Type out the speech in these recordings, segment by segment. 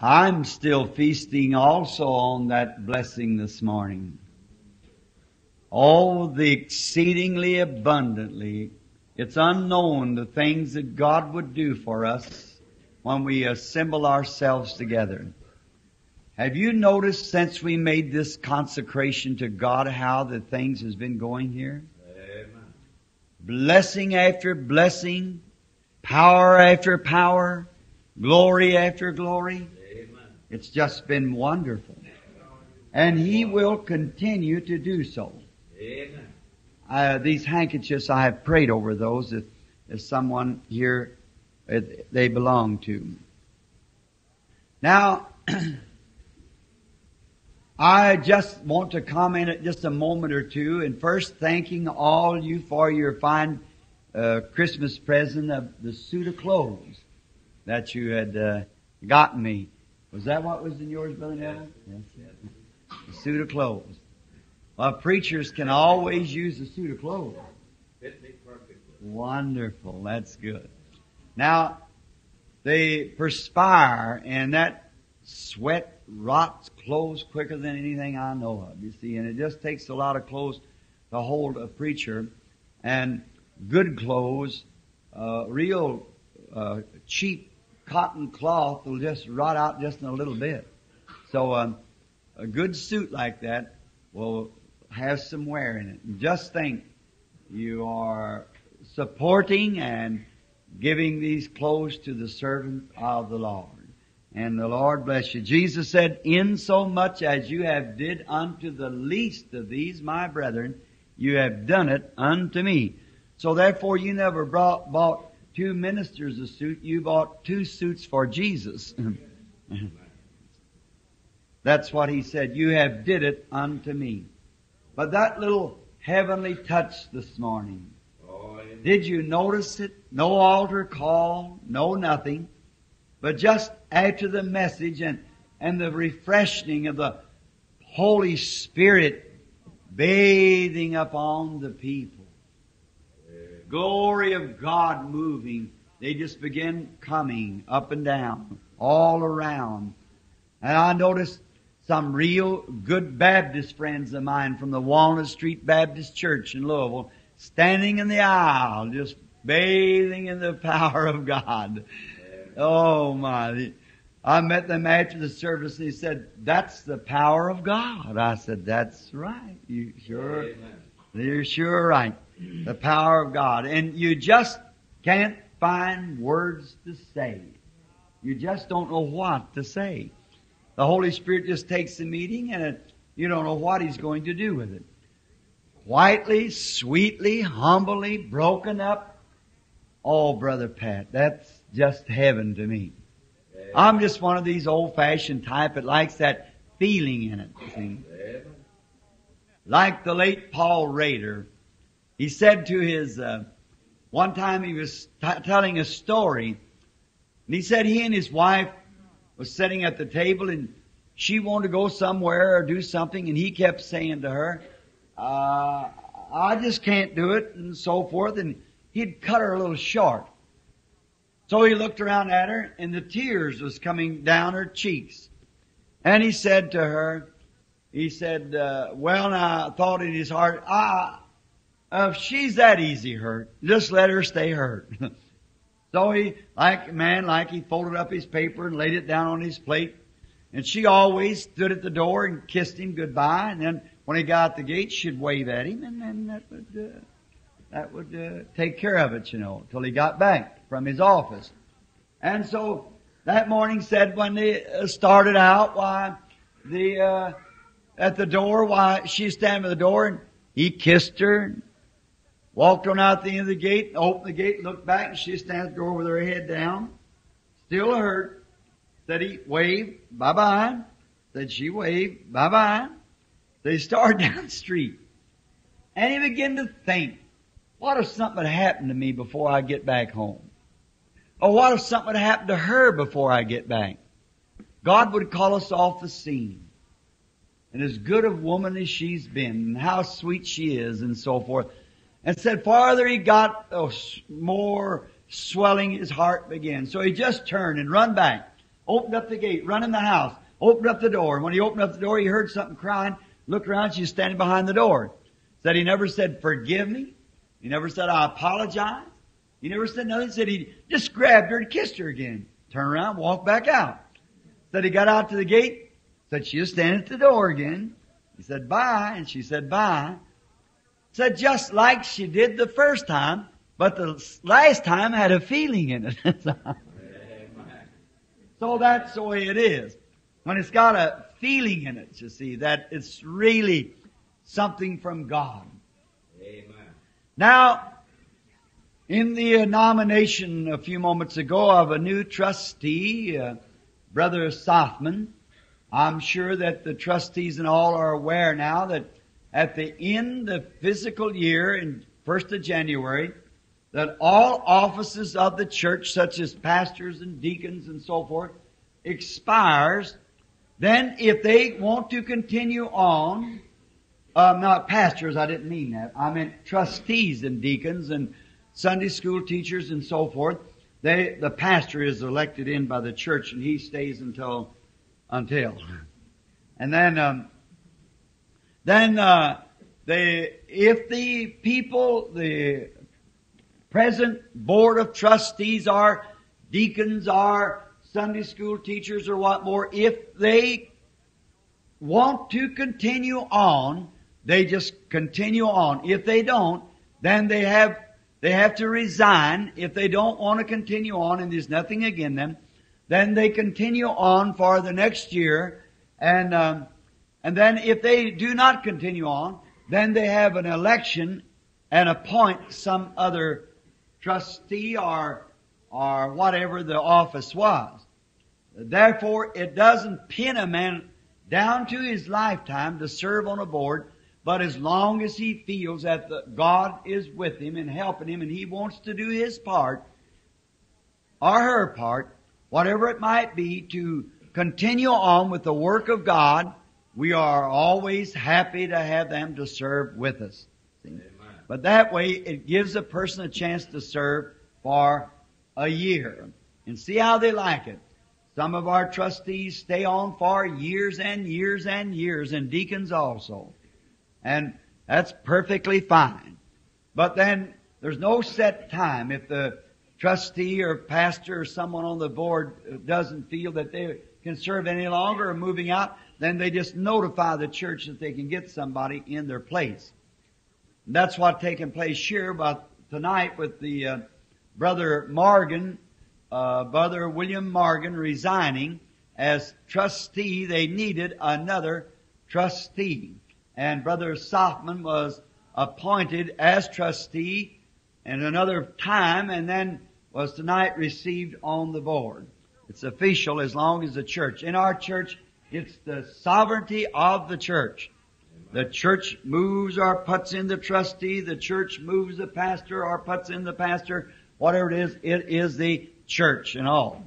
I'm still feasting also on that blessing this morning. Oh, the exceedingly abundantly. It's unknown the things that God would do for us when we assemble ourselves together. Have you noticed since we made this consecration to God how the things has been going here? Amen. Blessing after blessing, power after power, glory after glory. It's just been wonderful. And He will continue to do so. Uh, these handkerchiefs, I have prayed over those if, if someone here uh, they belong to. Now, I just want to comment at just a moment or two, and first thanking all you for your fine uh, Christmas present of the suit of clothes that you had uh, gotten me. Was that what was in yours, Brother Neville? Yes. The suit of clothes. Well, preachers can always use a suit of clothes. Fit me perfectly. Wonderful. That's good. Now, they perspire and that sweat rots clothes quicker than anything I know of, you see, and it just takes a lot of clothes to hold a preacher and good clothes, uh, real, uh, cheap cotton cloth will just rot out just in a little bit. So, um, a good suit like that will have some wear in it. Just think, you are supporting and giving these clothes to the servant of the Lord. And the Lord bless you. Jesus said, In so much as you have did unto the least of these my brethren, you have done it unto me. So therefore you never brought, bought two ministers a suit, you bought two suits for Jesus. That's what he said. You have did it unto me. But that little heavenly touch this morning, did you notice it? No altar call, no nothing, but just after the message and, and the refreshing of the Holy Spirit bathing upon the people. Glory of God moving. They just begin coming up and down, all around. And I noticed some real good Baptist friends of mine from the Walnut Street Baptist Church in Louisville standing in the aisle, just bathing in the power of God. Oh my. I met them after the service and he said, that's the power of God. I said, that's right. You sure, Amen. you're sure right. The power of God. And you just can't find words to say. You just don't know what to say. The Holy Spirit just takes the meeting and it, you don't know what He's going to do with it. Quietly, sweetly, humbly, broken up. Oh, Brother Pat, that's just heaven to me. I'm just one of these old fashioned type that likes that feeling in it. See? Like the late Paul Rader, he said to his, uh, one time he was t- telling a story, and he said he and his wife was sitting at the table and she wanted to go somewhere or do something and he kept saying to her, uh, I just can't do it and so forth and he'd cut her a little short. So he looked around at her and the tears was coming down her cheeks. And he said to her, he said, uh, well now, thought in his heart, ah, if she's that easy hurt, just let her stay hurt. so he, like man, like he folded up his paper and laid it down on his plate. And she always stood at the door and kissed him goodbye. And then when he got the gate, she'd wave at him, and then that would uh, that would uh, take care of it, you know, till he got back from his office. And so that morning said when they uh, started out, why the uh, at the door, why she standing at the door, and he kissed her, and walked on out the end of the gate, opened the gate, looked back, and she stands at the door with her head down, still hurt. Said he waved, bye bye. Said she waved, bye bye. They started down the street. And he began to think, what if something had happened to me before I get back home? Or what if something had happened to her before I get back? God would call us off the scene. And as good a woman as she's been, and how sweet she is, and so forth. And said, farther he got, oh, the more swelling his heart began. So he just turned and run back opened up the gate, run in the house, opened up the door. And when he opened up the door, he heard something crying, looked around, she was standing behind the door. Said he never said, forgive me. He never said, I apologize. He never said nothing. He said he just grabbed her and kissed her again. Turned around, walked back out. Said he got out to the gate, said she was standing at the door again. He said, bye, and she said, bye. Said just like she did the first time, but the last time had a feeling in it. so that's the way it is. When it's got a feeling in it, you see, that it's really something from God. Amen. Now, in the nomination a few moments ago of a new trustee, uh, Brother Sothmann, I'm sure that the trustees and all are aware now that at the end of the physical year in 1st of January, that all offices of the church, such as pastors and deacons and so forth, expires. Then if they want to continue on, um, not pastors, I didn't mean that. I meant trustees and deacons and Sunday school teachers and so forth. They, the pastor is elected in by the church and he stays until, until. And then, um, then, uh, the, if the people, the present board of trustees are deacons are Sunday school teachers or what more, if they want to continue on, they just continue on. If they don't, then they have they have to resign. If they don't want to continue on, and there's nothing against them, then they continue on for the next year, and um, and then if they do not continue on, then they have an election and appoint some other trustee or or whatever the office was. Therefore, it doesn't pin a man down to his lifetime to serve on a board, but as long as he feels that the, God is with him and helping him and he wants to do his part, or her part, whatever it might be, to continue on with the work of God, we are always happy to have them to serve with us. See? But that way, it gives a person a chance to serve for a year and see how they like it. Some of our trustees stay on for years and years and years, and deacons also. And that's perfectly fine. But then there's no set time. If the trustee or pastor or someone on the board doesn't feel that they can serve any longer or moving out, then they just notify the church that they can get somebody in their place. And that's what's taking place here about tonight with the uh, brother Morgan, uh, brother William Morgan resigning as trustee. They needed another trustee and Brother Sothmann was appointed as trustee in another time and then was tonight received on the board. It's official as long as the church. In our church, it's the sovereignty of the church. The church moves or puts in the trustee, the church moves the pastor or puts in the pastor, whatever it is, it is the church and all.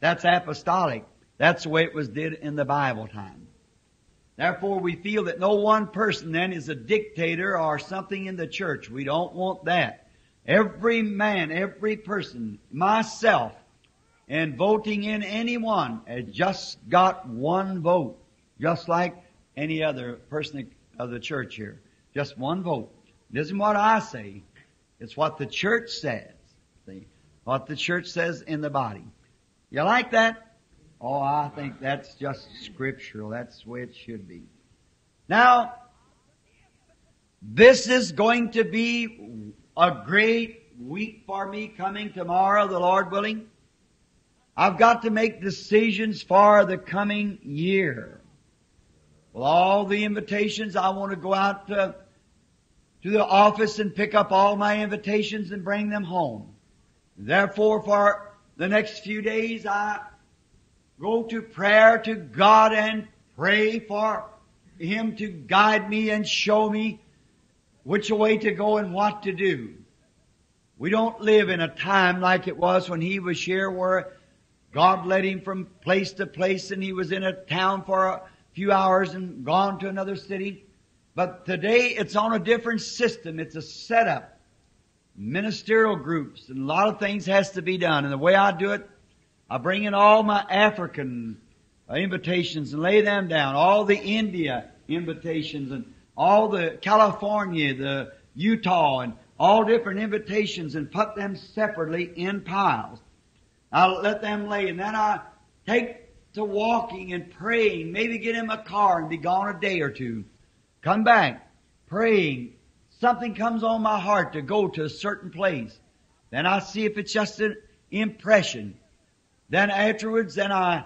That's apostolic. That's the way it was did in the Bible time. Therefore, we feel that no one person then is a dictator or something in the church. We don't want that. Every man, every person, myself, and voting in anyone has just got one vote, just like any other person of the church here. Just one vote. It isn't what I say. It's what the church says. See? What the church says in the body. You like that? Oh, I think that's just scriptural. That's the way it should be. Now, this is going to be a great week for me coming tomorrow, the Lord willing. I've got to make decisions for the coming year. Well, all the invitations, I want to go out to, to the office and pick up all my invitations and bring them home. Therefore, for the next few days, I go to prayer to God and pray for Him to guide me and show me which way to go and what to do. We don't live in a time like it was when He was here where God led Him from place to place and He was in a town for a few hours and gone to another city. But today it's on a different system. It's a setup. Ministerial groups and a lot of things has to be done. And the way I do it, I bring in all my African invitations and lay them down, all the India invitations and all the California, the Utah and all different invitations and put them separately in piles. I'll let them lay and then I take to walking and praying, maybe get in my car and be gone a day or two. Come back, praying. Something comes on my heart to go to a certain place. Then I see if it's just an impression. Then afterwards, then I,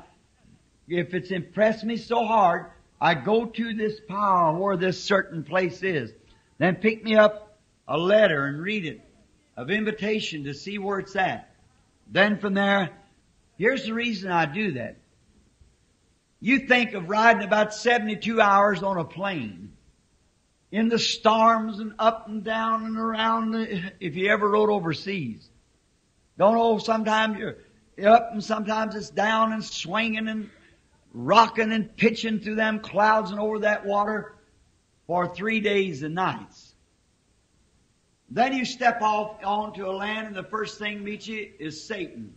if it's impressed me so hard, I go to this pile where this certain place is. Then pick me up a letter and read it of invitation to see where it's at. Then from there, here's the reason I do that. You think of riding about 72 hours on a plane in the storms and up and down and around if you ever rode overseas. Don't know, sometimes you're up and sometimes it's down and swinging and rocking and pitching through them clouds and over that water for three days and nights. Then you step off onto a land and the first thing meets you is Satan.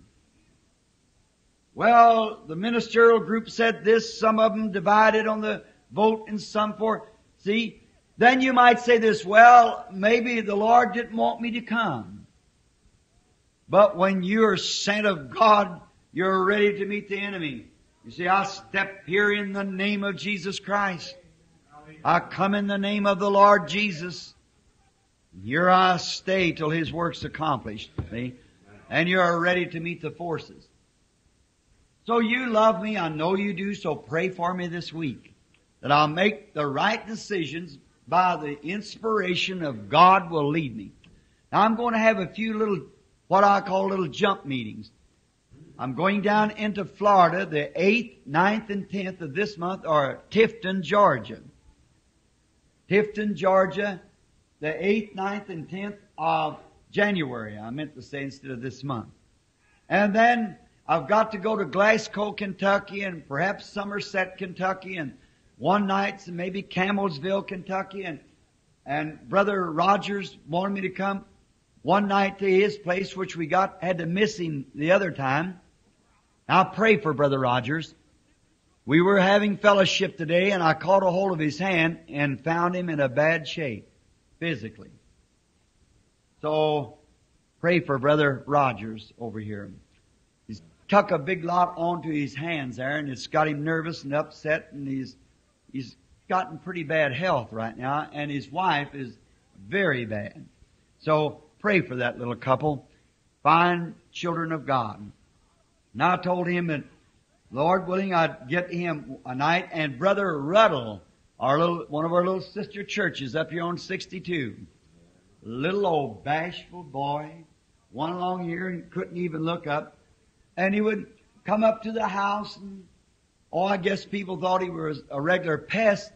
Well, the ministerial group said this, some of them divided on the vote and some for, see, then you might say this, well, maybe the Lord didn't want me to come. But when you're sent of God, you're ready to meet the enemy. You see, I step here in the name of Jesus Christ. I come in the name of the Lord Jesus. Here I stay till His work's accomplished. See? And you're ready to meet the forces. So you love me, I know you do, so pray for me this week. That I'll make the right decisions by the inspiration of God will lead me. Now I'm going to have a few little, what I call little jump meetings. I'm going down into Florida the 8th, 9th, and 10th of this month, or Tifton, Georgia. Tifton, Georgia, the 8th, 9th, and 10th of January, I meant to say instead of this month. And then I've got to go to Glasgow, Kentucky, and perhaps Somerset, Kentucky, and one night, maybe Campbellsville, Kentucky, and and Brother Rogers wanted me to come one night to his place, which we got had to miss him the other time. Now pray for Brother Rogers. We were having fellowship today, and I caught a hold of his hand and found him in a bad shape, physically. So pray for Brother Rogers over here He's tuck a big lot onto his hands there, and it's got him nervous and upset, and he's he's gotten pretty bad health right now, and his wife is very bad. So pray for that little couple, fine children of God. Now I told him that, Lord willing, I'd get him a night, and Brother Ruddell, our little one of our little sister churches up here on 62, little old bashful boy, one long here and couldn't even look up and he would come up to the house and, oh, I guess people thought he was a regular pest,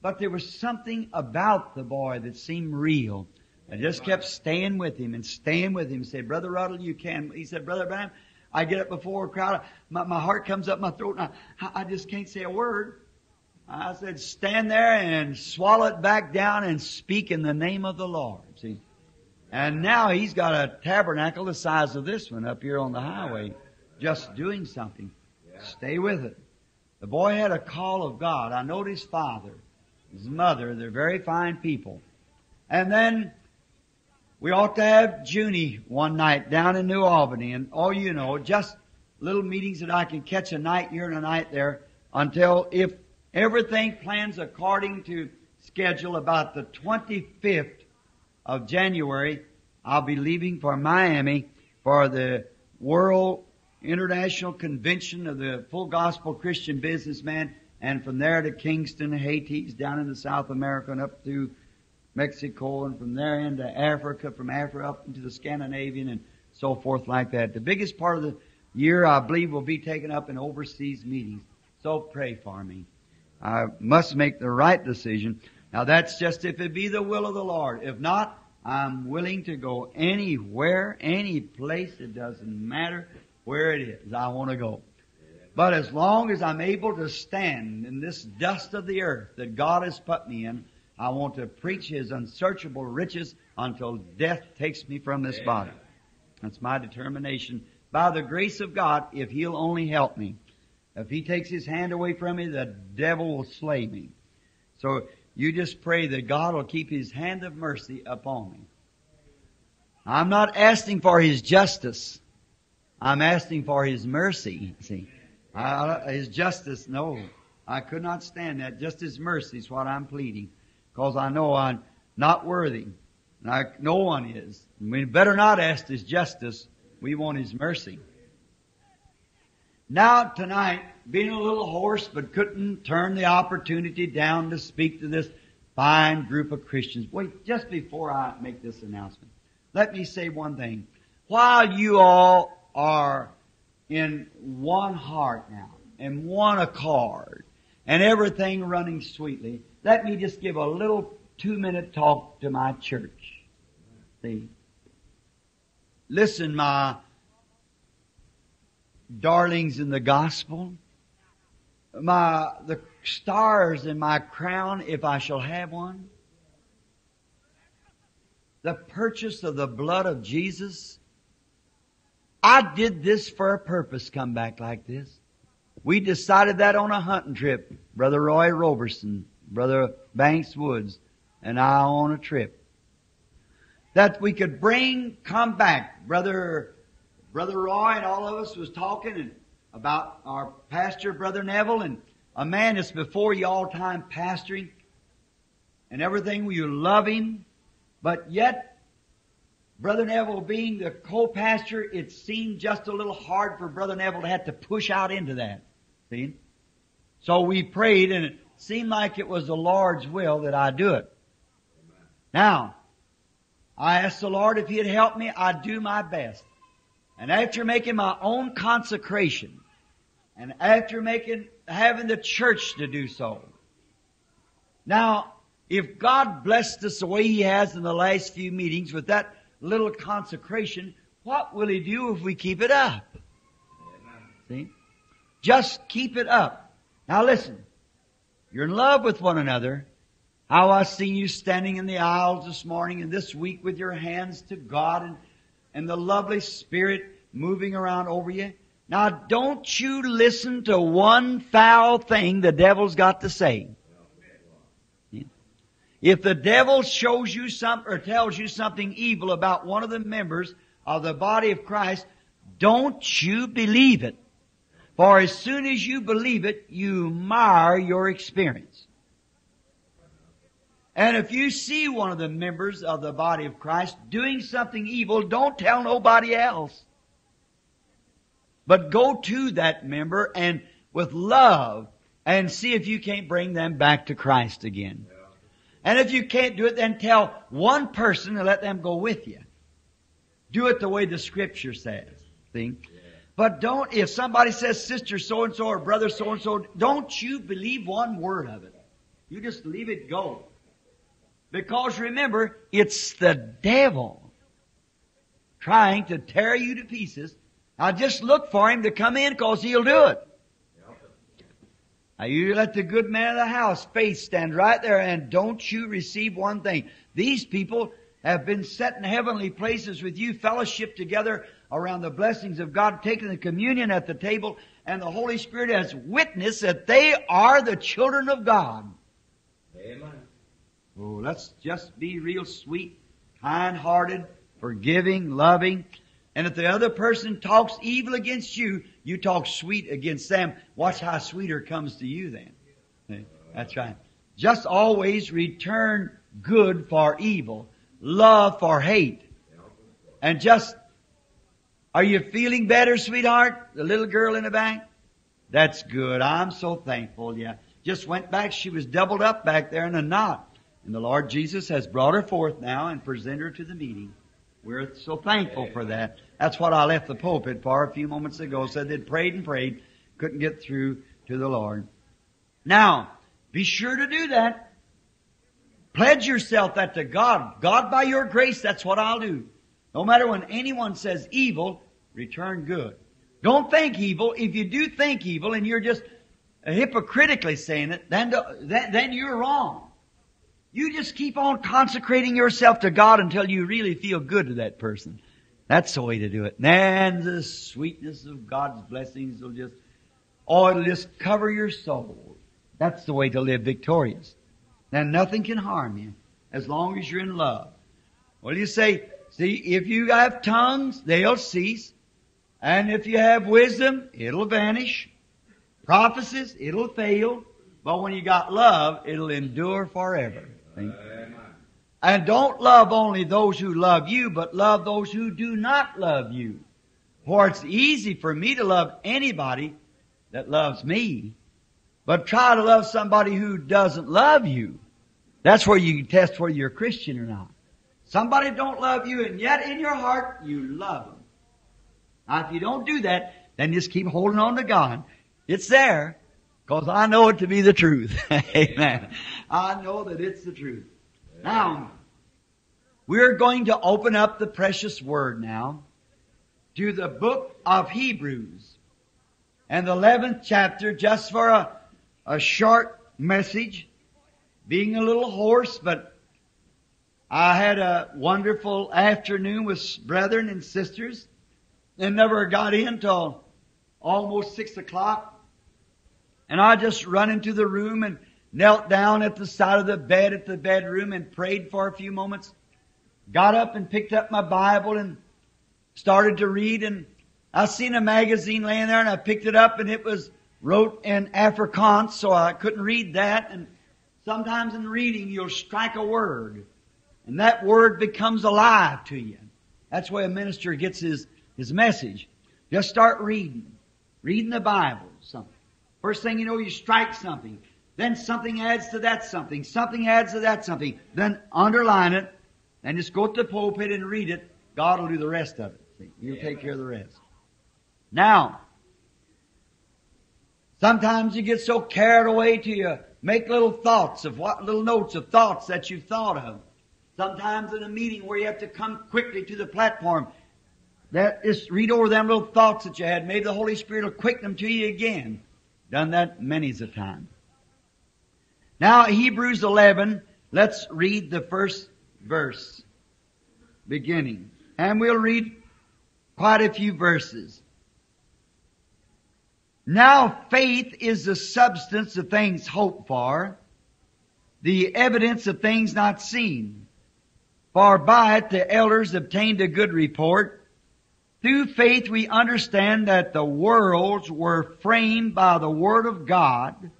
but there was something about the boy that seemed real. I just kept staying with him and staying with him. He said, Brother Ruddell, you can. He said, Brother Branham, I get up before a crowd, my, my heart comes up my throat, and I, I just can't say a word. I said, stand there and swallow it back down and speak in the name of the Lord. See? And now he's got a tabernacle the size of this one up here on the highway just doing something. Stay with it. The boy had a call of God. I know his father, his mother, they're very fine people. And then we ought to have Junie one night down in New Albany and oh you know, just little meetings that I can catch a night here and a night there until if everything plans according to schedule about the 25th of January, I'll be leaving for Miami for the World International Convention of the Full Gospel Christian Businessman, and from there to Kingston, Haiti, down into South America and up through Mexico, and from there into Africa, from Africa up into the Scandinavian and so forth like that. The biggest part of the year, I believe, will be taken up in overseas meetings. So pray for me. I must make the right decision. Now that's just if it be the will of the Lord. If not, I'm willing to go anywhere, any place. It doesn't matter where it is. I want to go. But as long as I'm able to stand in this dust of the earth that God has put me in, I want to preach His unsearchable riches until death takes me from this body. That's my determination by the grace of God if He'll only help me. If He takes His hand away from me, the devil will slay me. So you just pray that God will keep His hand of mercy upon me. I'm not asking for His justice. I'm asking for His mercy. See, I, His justice, no, I could not stand that. Just His mercy is what I'm pleading, because I know I'm not worthy. I, no one is. We better not ask His justice. We want His mercy. Now tonight, being a little hoarse, but couldn't turn the opportunity down to speak to this fine group of Christians. Wait, just before I make this announcement, let me say one thing. While you all are in one heart now, and one accord, and everything running sweetly, let me just give a little two minute talk to my church. See? Listen, my darlings in the gospel, my, the stars in my crown, if I shall have one, the purchase of the blood of Jesus. I did this for a purpose, come back like this. We decided that on a hunting trip. Brother Roy Roberson, Brother Banks Woods, and I on a trip. That we could bring, come back. Brother, Brother Roy and all of us was talking about our pastor, Brother Neville, and a man that's before you all time pastoring and everything. You love him, but yet, Brother Neville being the co-pastor, it seemed just a little hard for Brother Neville to have to push out into that. See? So we prayed and it seemed like it was the Lord's will that I do it. Now, I asked the Lord if He'd help me, I'd do my best. And after making my own consecration, and after making, having the church to do so. Now, if God blessed us the way He has in the last few meetings with that little consecration, what will He do if we keep it up? See? Just keep it up. Now listen. You're in love with one another. How I seen you standing in the aisles this morning and this week with your hands to God and, and the lovely Spirit moving around over you. Now don't you listen to one foul thing the devil's got to say. If the devil shows you something or tells you something evil about one of the members of the body of Christ, don't you believe it. For as soon as you believe it, you mar your experience. And if you see one of the members of the body of Christ doing something evil, don't tell nobody else. But go to that member and with love and see if you can't bring them back to Christ again. And if you can't do it, then tell one person and let them go with you. Do it the way the scripture says. See? But don't, if somebody says sister so and so or brother so and so, don't you believe one word of it. You just leave it go. Because remember, it's the devil trying to tear you to pieces. Now just look for him to come in because he'll do it. Now you let the good man of the house, faith, stand right there and don't you receive one thing. These people have been set in heavenly places with you, fellowship together around the blessings of God, taking the communion at the table, and the Holy Spirit has witnessed that they are the children of God. Amen. Oh, let's just be real sweet, kind-hearted, forgiving, loving. And if the other person talks evil against you, you talk sweet against them. Watch how sweeter comes to you then. That's right. Just always return good for evil, love for hate. And just, are you feeling better, sweetheart? The little girl in the back? That's good. I'm so thankful. Yeah. Just went back. She was doubled up back there in a knot. And the Lord Jesus has brought her forth now and presented her to the meeting. We're so thankful for that. That's what I left the pulpit for a few moments ago. Said they'd prayed and prayed, couldn't get through to the Lord. Now, be sure to do that. Pledge yourself that to God. God, by your grace, that's what I'll do. No matter when anyone says evil, return good. Don't think evil. If you do think evil and you're just hypocritically saying it, then, then, then you're wrong. You just keep on consecrating yourself to God until you really feel good to that person. That's the way to do it. And the sweetness of God's blessings will just, oh, it'll just cover your soul. That's the way to live victorious. Then nothing can harm you as long as you're in love. Well, you say, see, if you have tongues, they'll cease. And if you have wisdom, it'll vanish. Prophecies, it'll fail. But when you got love, it'll endure forever. And don't love only those who love you, but love those who do not love you. For it's easy for me to love anybody that loves me, but try to love somebody who doesn't love you. That's where you can test whether you're a Christian or not. Somebody don't love you, and yet in your heart you love them. Now, if you don't do that, then just keep holding on to God. It's there, because I know it to be the truth. Amen. I know that it's the truth. Now, we're going to open up the precious word now to the book of Hebrews and the 11th chapter just for a, a short message, being a little hoarse, but I had a wonderful afternoon with brethren and sisters and never got in till almost six o'clock. And I just run into the room and knelt down at the side of the bed at the bedroom and prayed for a few moments. Got up and picked up my Bible and started to read and I seen a magazine laying there and I picked it up and it was wrote in Afrikaans so I couldn't read that and sometimes in reading you'll strike a word and that word becomes alive to you. That's why a minister gets his, his message. Just start reading. Reading the Bible. Something. First thing you know, you strike something. Then something adds to that something. Something adds to that something. Then underline it. And just go to the pulpit and read it. God will do the rest of it. See, He'll take care of the rest. Now, sometimes you get so carried away to you make little thoughts of what, little notes of thoughts that you've thought of. Sometimes in a meeting where you have to come quickly to the platform, that just read over them little thoughts that you had. Maybe the Holy Spirit will quicken them to you again. Done that many's a time. Now, Hebrews 11, let's read the first verse, beginning. And we'll read quite a few verses. Now faith is the substance of things hoped for, the evidence of things not seen. For by it the elders obtained a good report. Through faith we understand that the worlds were framed by the Word of God,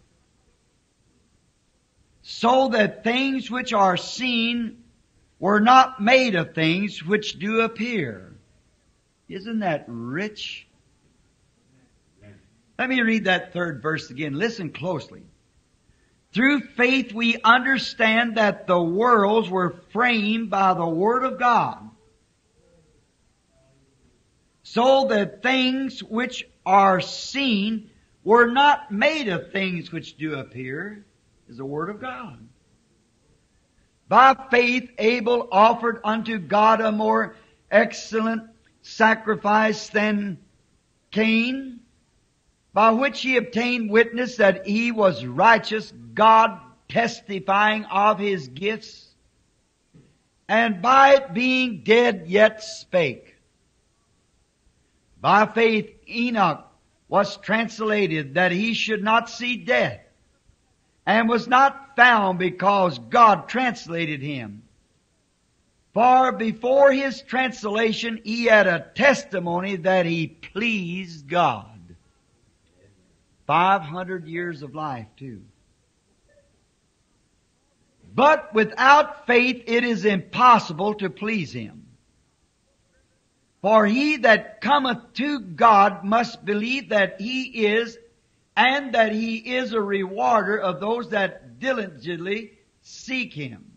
so that things which are seen were not made of things which do appear. Isn't that rich? Let me read that third verse again. Listen closely. Through faith we understand that the worlds were framed by the Word of God, so that things which are seen were not made of things which do appear, is the Word of God. By faith Abel offered unto God a more excellent sacrifice than Cain, by which he obtained witness that he was righteous, God testifying of his gifts, and by it being dead yet spake. By faith Enoch was translated that he should not see death, and was not found because God translated him. For before his translation he had a testimony that he pleased God. 500 years of life too. But without faith it is impossible to please Him. For he that cometh to God must believe that He is and that He is a rewarder of those that diligently seek Him.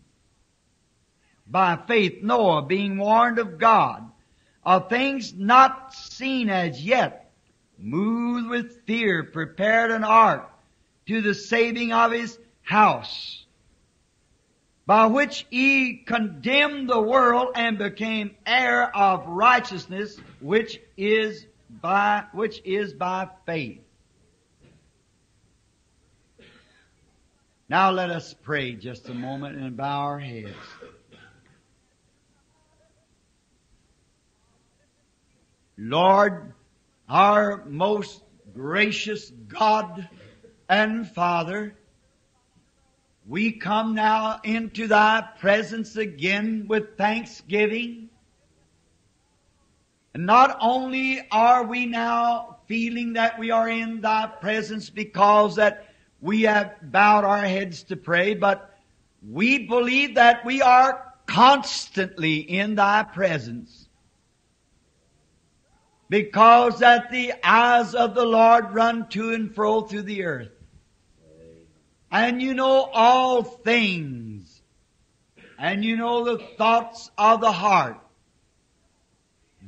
By faith Noah, being warned of God, of things not seen as yet, moved with fear, prepared an ark to the saving of his house, by which he condemned the world and became heir of righteousness, which is by, which is by faith. Now let us pray just a moment and bow our heads. Lord, our most gracious God and Father, we come now into thy presence again with thanksgiving. And not only are we now feeling that we are in thy presence because that we have bowed our heads to pray, but we believe that we are constantly in thy presence. Because that the eyes of the Lord run to and fro through the earth. And you know all things. And you know the thoughts of the heart.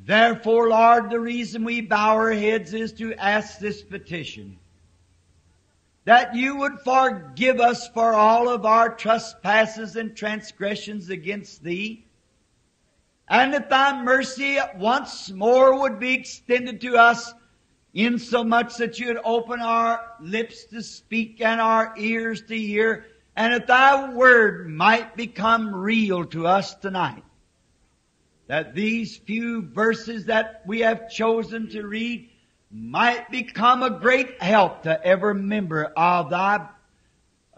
Therefore, Lord, the reason we bow our heads is to ask this petition. That you would forgive us for all of our trespasses and transgressions against Thee. And that Thy mercy once more would be extended to us insomuch that you'd open our lips to speak and our ears to hear, and that thy word might become real to us tonight. That these few verses that we have chosen to read might become a great help to every member of thy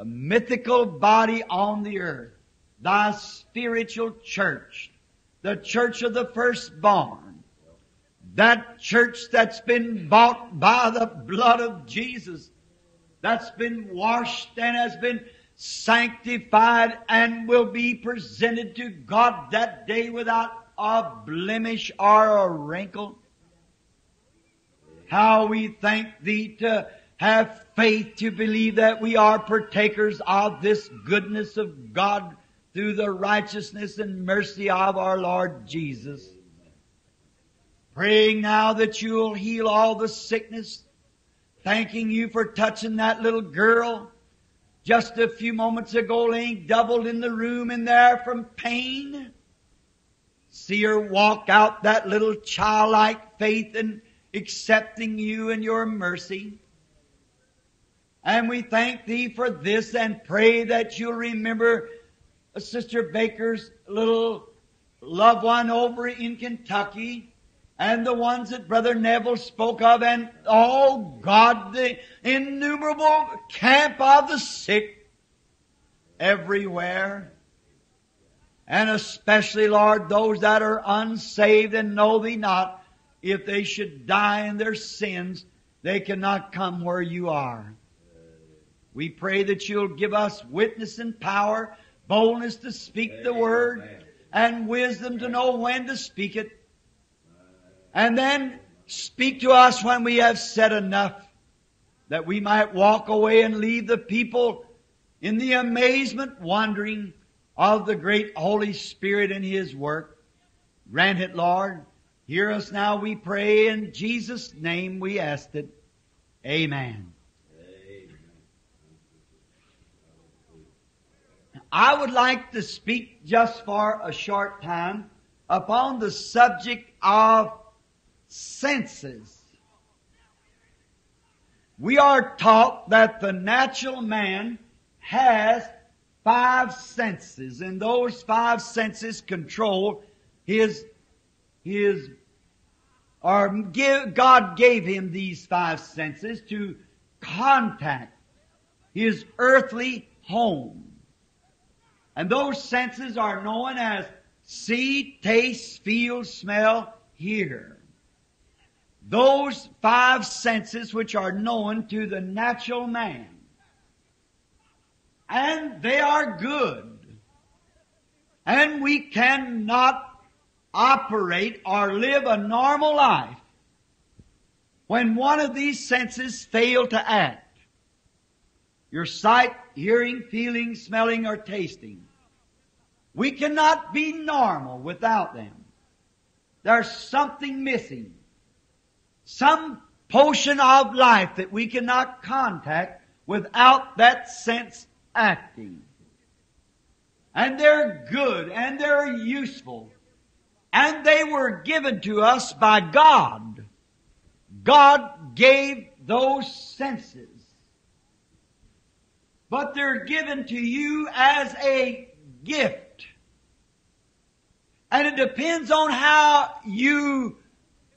mythical body on the earth, thy spiritual church, the church of the firstborn, that church that's been bought by the blood of Jesus, that's been washed and has been sanctified and will be presented to God that day without a blemish or a wrinkle. How we thank Thee to have faith to believe that we are partakers of this goodness of God through the righteousness and mercy of our Lord Jesus. Praying now that you'll heal all the sickness. Thanking you for touching that little girl just a few moments ago laying doubled in the room in there from pain. See her walk out that little childlike faith and accepting you and your mercy. And we thank thee for this and pray that you'll remember uh, Sister Baker's little loved one over in Kentucky and the ones that Brother Neville spoke of, and oh God, the innumerable camp of the sick everywhere. And especially, Lord, those that are unsaved and know Thee not, if they should die in their sins, they cannot come where You are. We pray that You'll give us witness and power, boldness to speak the Word, and wisdom to know when to speak it, and then speak to us when we have said enough that we might walk away and leave the people in the amazement wondering of the great Holy Spirit and His work. Grant it, Lord. Hear us now, we pray. In Jesus' name we ask it. Amen. I would like to speak just for a short time upon the subject of senses. We are taught that the natural man has five senses, and those five senses control his, his, or give, God gave him these five senses to contact his earthly home. And those senses are known as see, taste, feel, smell, hear. Those five senses which are known to the natural man. And they are good. And we cannot operate or live a normal life when one of these senses fail to act. Your sight, hearing, feeling, smelling, or tasting. We cannot be normal without them. There's something missing. Some portion of life that we cannot contact without that sense acting. And they're good and they're useful. And they were given to us by God. God gave those senses. But they're given to you as a gift. And it depends on how you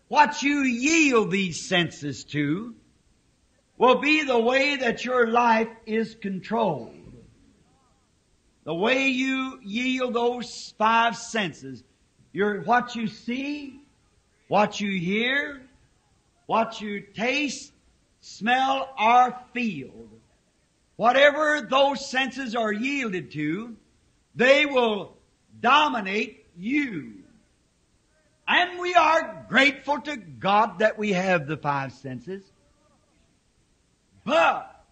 what you yield these senses to will be the way that your life is controlled. The way you yield those five senses, your, what you see, what you hear, what you taste, smell, or feel. Whatever those senses are yielded to, they will dominate you. And we are grateful to God that we have the five senses. But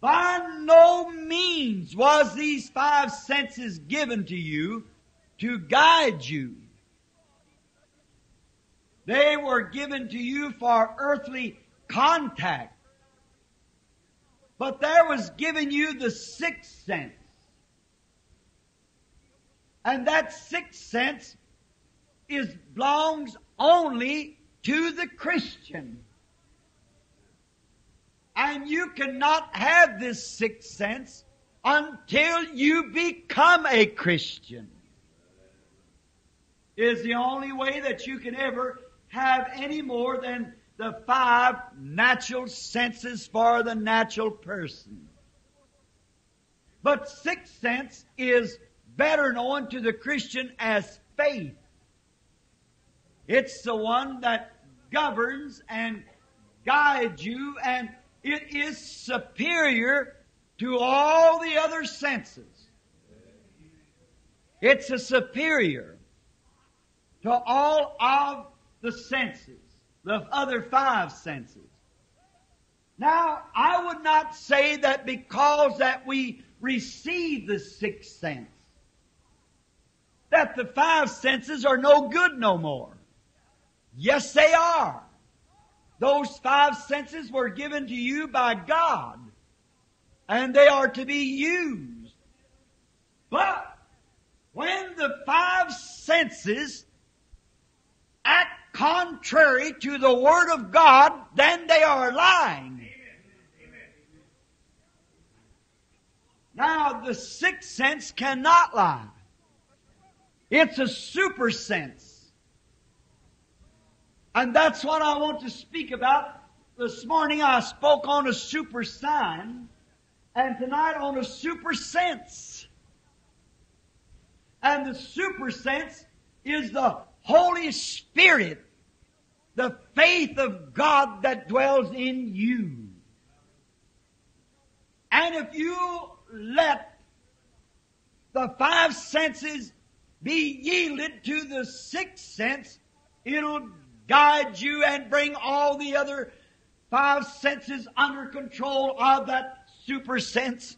by no means was these five senses given to you to guide you. They were given to you for earthly contact. But there was given you the sixth sense. And that sixth sense is belongs only to the Christian. And you cannot have this sixth sense until you become a Christian. Is the only way that you can ever have any more than the five natural senses for the natural person. But sixth sense is better known to the Christian as faith. It's the one that governs and guides you and it is superior to all the other senses. It's a superior to all of the senses, the other five senses. Now, I would not say that because that we receive the sixth sense, that the five senses are no good no more. Yes, they are. Those five senses were given to you by God, and they are to be used. But when the five senses act contrary to the Word of God, then they are lying. Now, the sixth sense cannot lie. It's a super sense. And that's what I want to speak about. This morning I spoke on a super sign, and tonight on a super sense. And the super sense is the Holy Spirit, the faith of God that dwells in you. And if you let the five senses be yielded to the sixth sense, it'll guide you and bring all the other five senses under control of that super sense.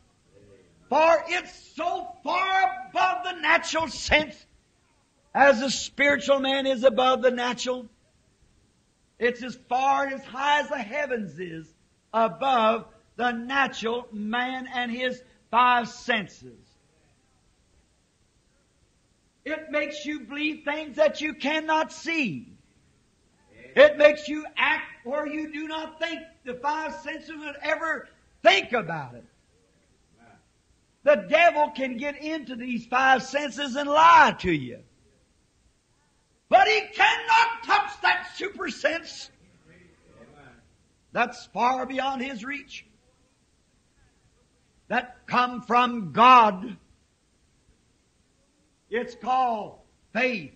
For it's so far above the natural sense as the spiritual man is above the natural. It's as far and as high as the heavens is above the natural man and his five senses. It makes you believe things that you cannot see. It makes you act where you do not think the five senses would ever think about it. The devil can get into these five senses and lie to you. But he cannot touch that super sense. That's far beyond his reach. That come from God. It's called faith.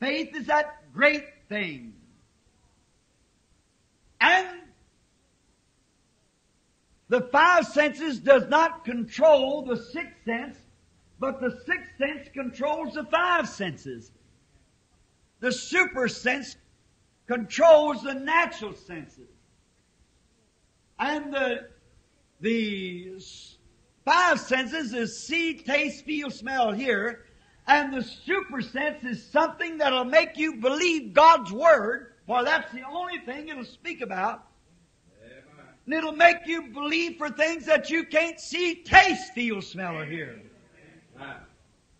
Faith is that great thing. And the five senses does not control the sixth sense, but the sixth sense controls the five senses. The super sense controls the natural senses. And the, the five senses is see, taste, feel, smell, hear. And the super sense is something that'll make you believe God's Word, for that's the only thing it'll speak about. And it'll make you believe for things that you can't see, taste, feel, smell, or hear.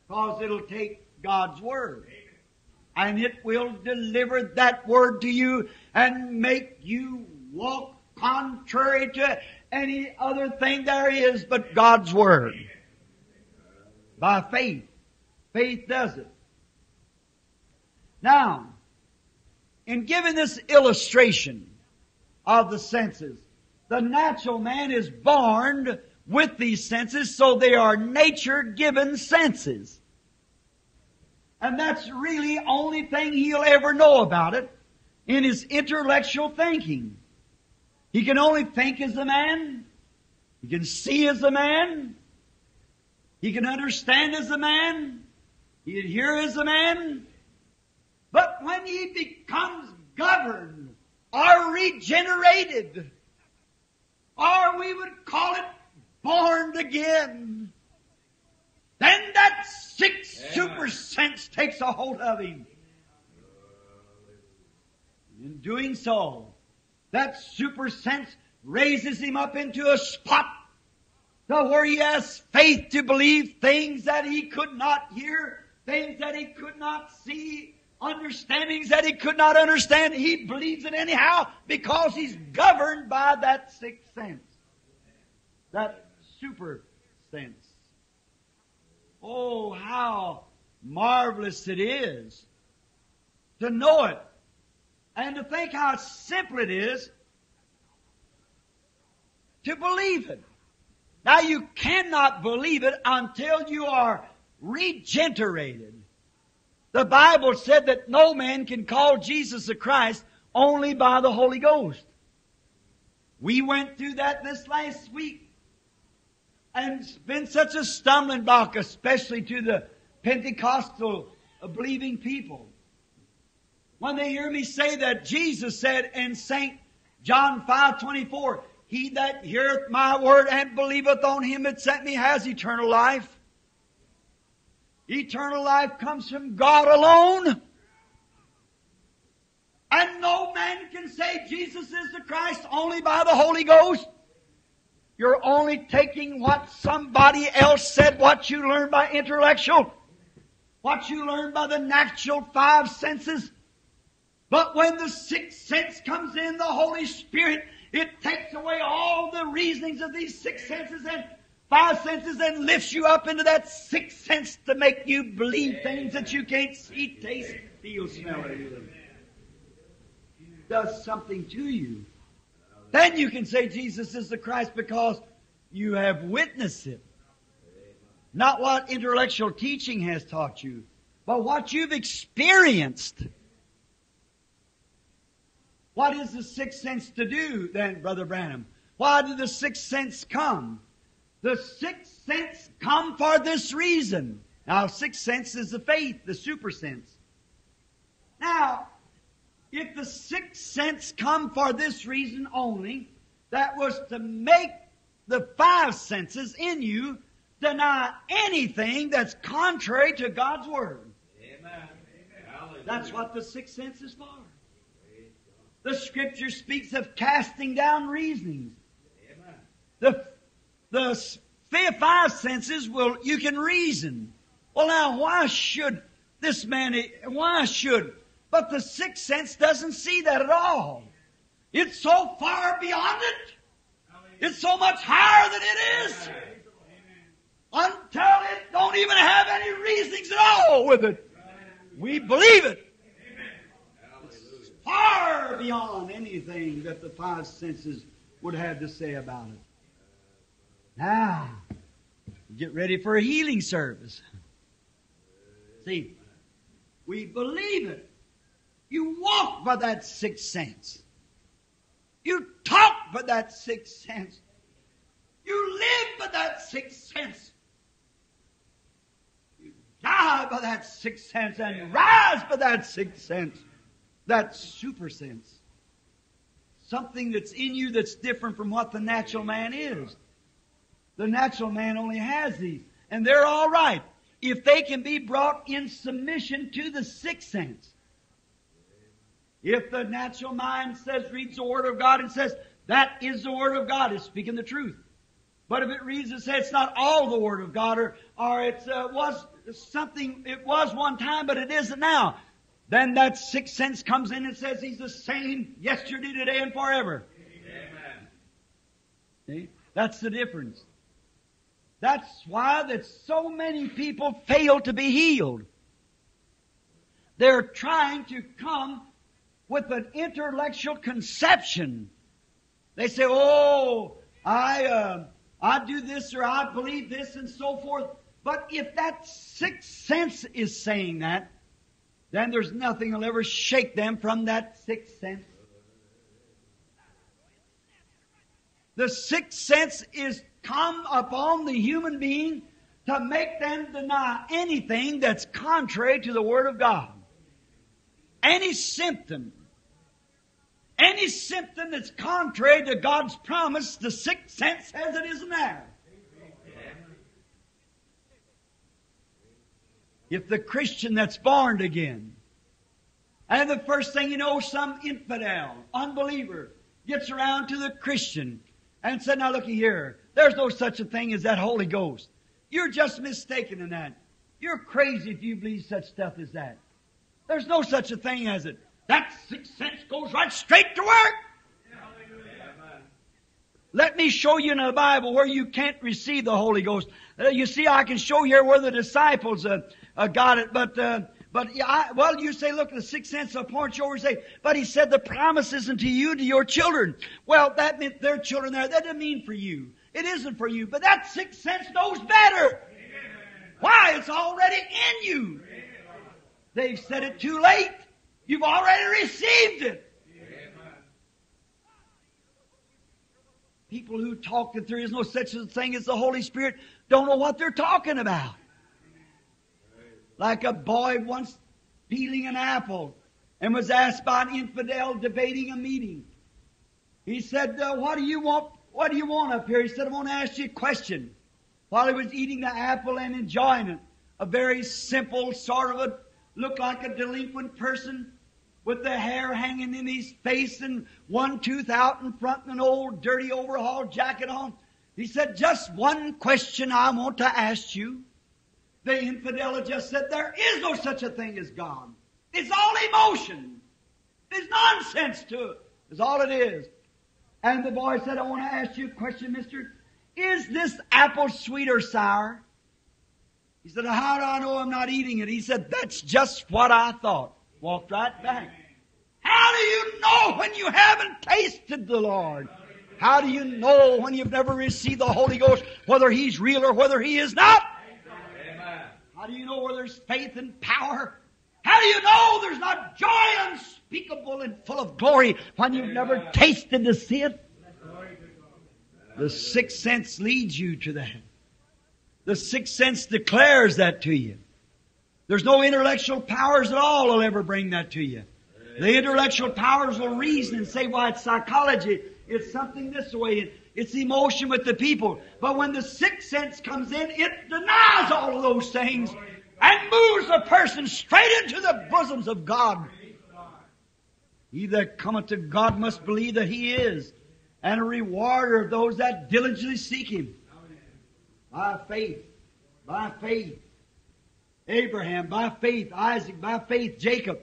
Because it'll take God's Word. And it will deliver that Word to you and make you walk contrary to any other thing there is but God's Word. By faith. Faith does it. Now, in giving this illustration of the senses, the natural man is born with these senses, so they are nature given senses. And that's really only thing he'll ever know about it in his intellectual thinking. He can only think as a man. He can see as a man. He can understand as a man. He can hear as a man. But when he becomes governed or regenerated, or we would call it born again, then that sixth Amen. super sense takes a hold of him. In doing so, that super sense raises him up into a spot to where he has faith to believe things that he could not hear, things that he could not see, understandings that he could not understand. He believes it anyhow because he's governed by that sixth sense, that super sense. Oh, how marvelous it is to know it and to think how simple it is to believe it. Now you cannot believe it until you are regenerated. The Bible said that no man can call Jesus the Christ only by the Holy Ghost. We went through that this last week. And been such a stumbling block, especially to the Pentecostal uh, believing people. When they hear me say that Jesus said in St. John 5 24, He that heareth my word and believeth on him that sent me has eternal life. Eternal life comes from God alone. And no man can say Jesus is the Christ only by the Holy Ghost. You're only taking what somebody else said, what you learned by intellectual, what you learned by the natural five senses. But when the sixth sense comes in, the Holy Spirit, it takes away all the reasonings of these six senses and five senses and lifts you up into that sixth sense to make you believe things that you can't see, taste, feel, smell. Does something to you. Then you can say Jesus is the Christ because you have witnessed it. Not what intellectual teaching has taught you, but what you've experienced. What is the sixth sense to do then, Brother Branham? Why did the sixth sense come? The sixth sense come for this reason. Now, sixth sense is the faith, the super sense. Now, if the sixth sense come for this reason only, that was to make the five senses in you deny anything that's contrary to God's Word. Amen. That's what the sixth sense is for. The Scripture speaks of casting down reasonings. Amen. The the s- fi- five senses will you can reason. Well, now why should this man? Why should? But the sixth sense doesn't see that at all. It's so far beyond it. It's so much higher than it is. Until it don't even have any reasonings at all with it. We believe it. It's far beyond anything that the five senses would have to say about it. Now, get ready for a healing service. See, we believe it. You walk by that sixth sense. You talk by that sixth sense. You live by that sixth sense. You die by that sixth sense and rise by that sixth sense. That super sense. Something that's in you that's different from what the natural man is. The natural man only has these. And they're all right. If they can be brought in submission to the sixth sense. If the natural mind says, reads the Word of God and says, that is the Word of God, it's speaking the truth. But if it reads and says it's not all the Word of God, or, or it uh, was something, it was one time, but it isn't now, then that sixth sense comes in and says He's the same yesterday, today, and forever. Amen. See? That's the difference. That's why that so many people fail to be healed. They're trying to come with an intellectual conception. They say, "Oh, I uh, I do this or I believe this and so forth." But if that sixth sense is saying that, then there's nothing will ever shake them from that sixth sense. The sixth sense is come upon the human being to make them deny anything that's contrary to the Word of God. Any symptom, any symptom that's contrary to God's promise, the sixth sense says it isn't there. If the Christian that's born again, and the first thing you know, some infidel, unbeliever, gets around to the Christian and said, now looky here, there's no such a thing as that Holy Ghost. You're just mistaken in that. You're crazy if you believe such stuff as that. There's no such a thing as it. That sixth sense goes right straight to work. Let me show you in the Bible where you can't receive the Holy Ghost. Uh, you see, I can show you where the disciples uh, uh, got it, but uh, but I, well, you say, look, the sixth sense will point you over say, but he said the promise isn't to you, to your children. Well, that meant their children there. That didn't mean for you. It isn't for you, but that sixth sense knows better. Why? It's already in you. They've said it too late. You've already received it. People who talk that there is no such a thing as the Holy Spirit don't know what they're talking about. Like a boy once peeling an apple and was asked by an infidel debating a meeting. He said, uh, what do you want, what do you want up here? He said, I want to ask you a question. While he was eating the apple and enjoying it, a very simple sort of a, looked like a delinquent person with the hair hanging in his face and one tooth out in front and an old dirty overhaul jacket on. He said, just one question I want to ask you. The infidel just said, there is no such a thing as God. It's all emotion. There's nonsense to it. That's all it is. And the boy said, I want to ask you a question, mister. Is this apple sweet or sour? He said, how do I know I'm not eating it? He said, that's just what I thought. Walked right back. How do you know when you haven't tasted the Lord? How do you know when you've never received the Holy Ghost whether He's real or whether He is not? How do you know where there's faith and power? How do you know there's not joy unspeakable and full of glory when you've never tasted to see it? The sixth sense leads you to that. The sixth sense declares that to you. There's no intellectual powers at all will ever bring that to you. The intellectual powers will reason and say, well, it's psychology. It's something this way. It's emotion with the people. But when the sixth sense comes in, it denies all of those things and moves the person straight into the bosoms of God. He that cometh to God must believe that He is, and a rewarder of those that diligently seek Him. By faith, by faith. Abraham, by faith. Isaac, by faith. Jacob.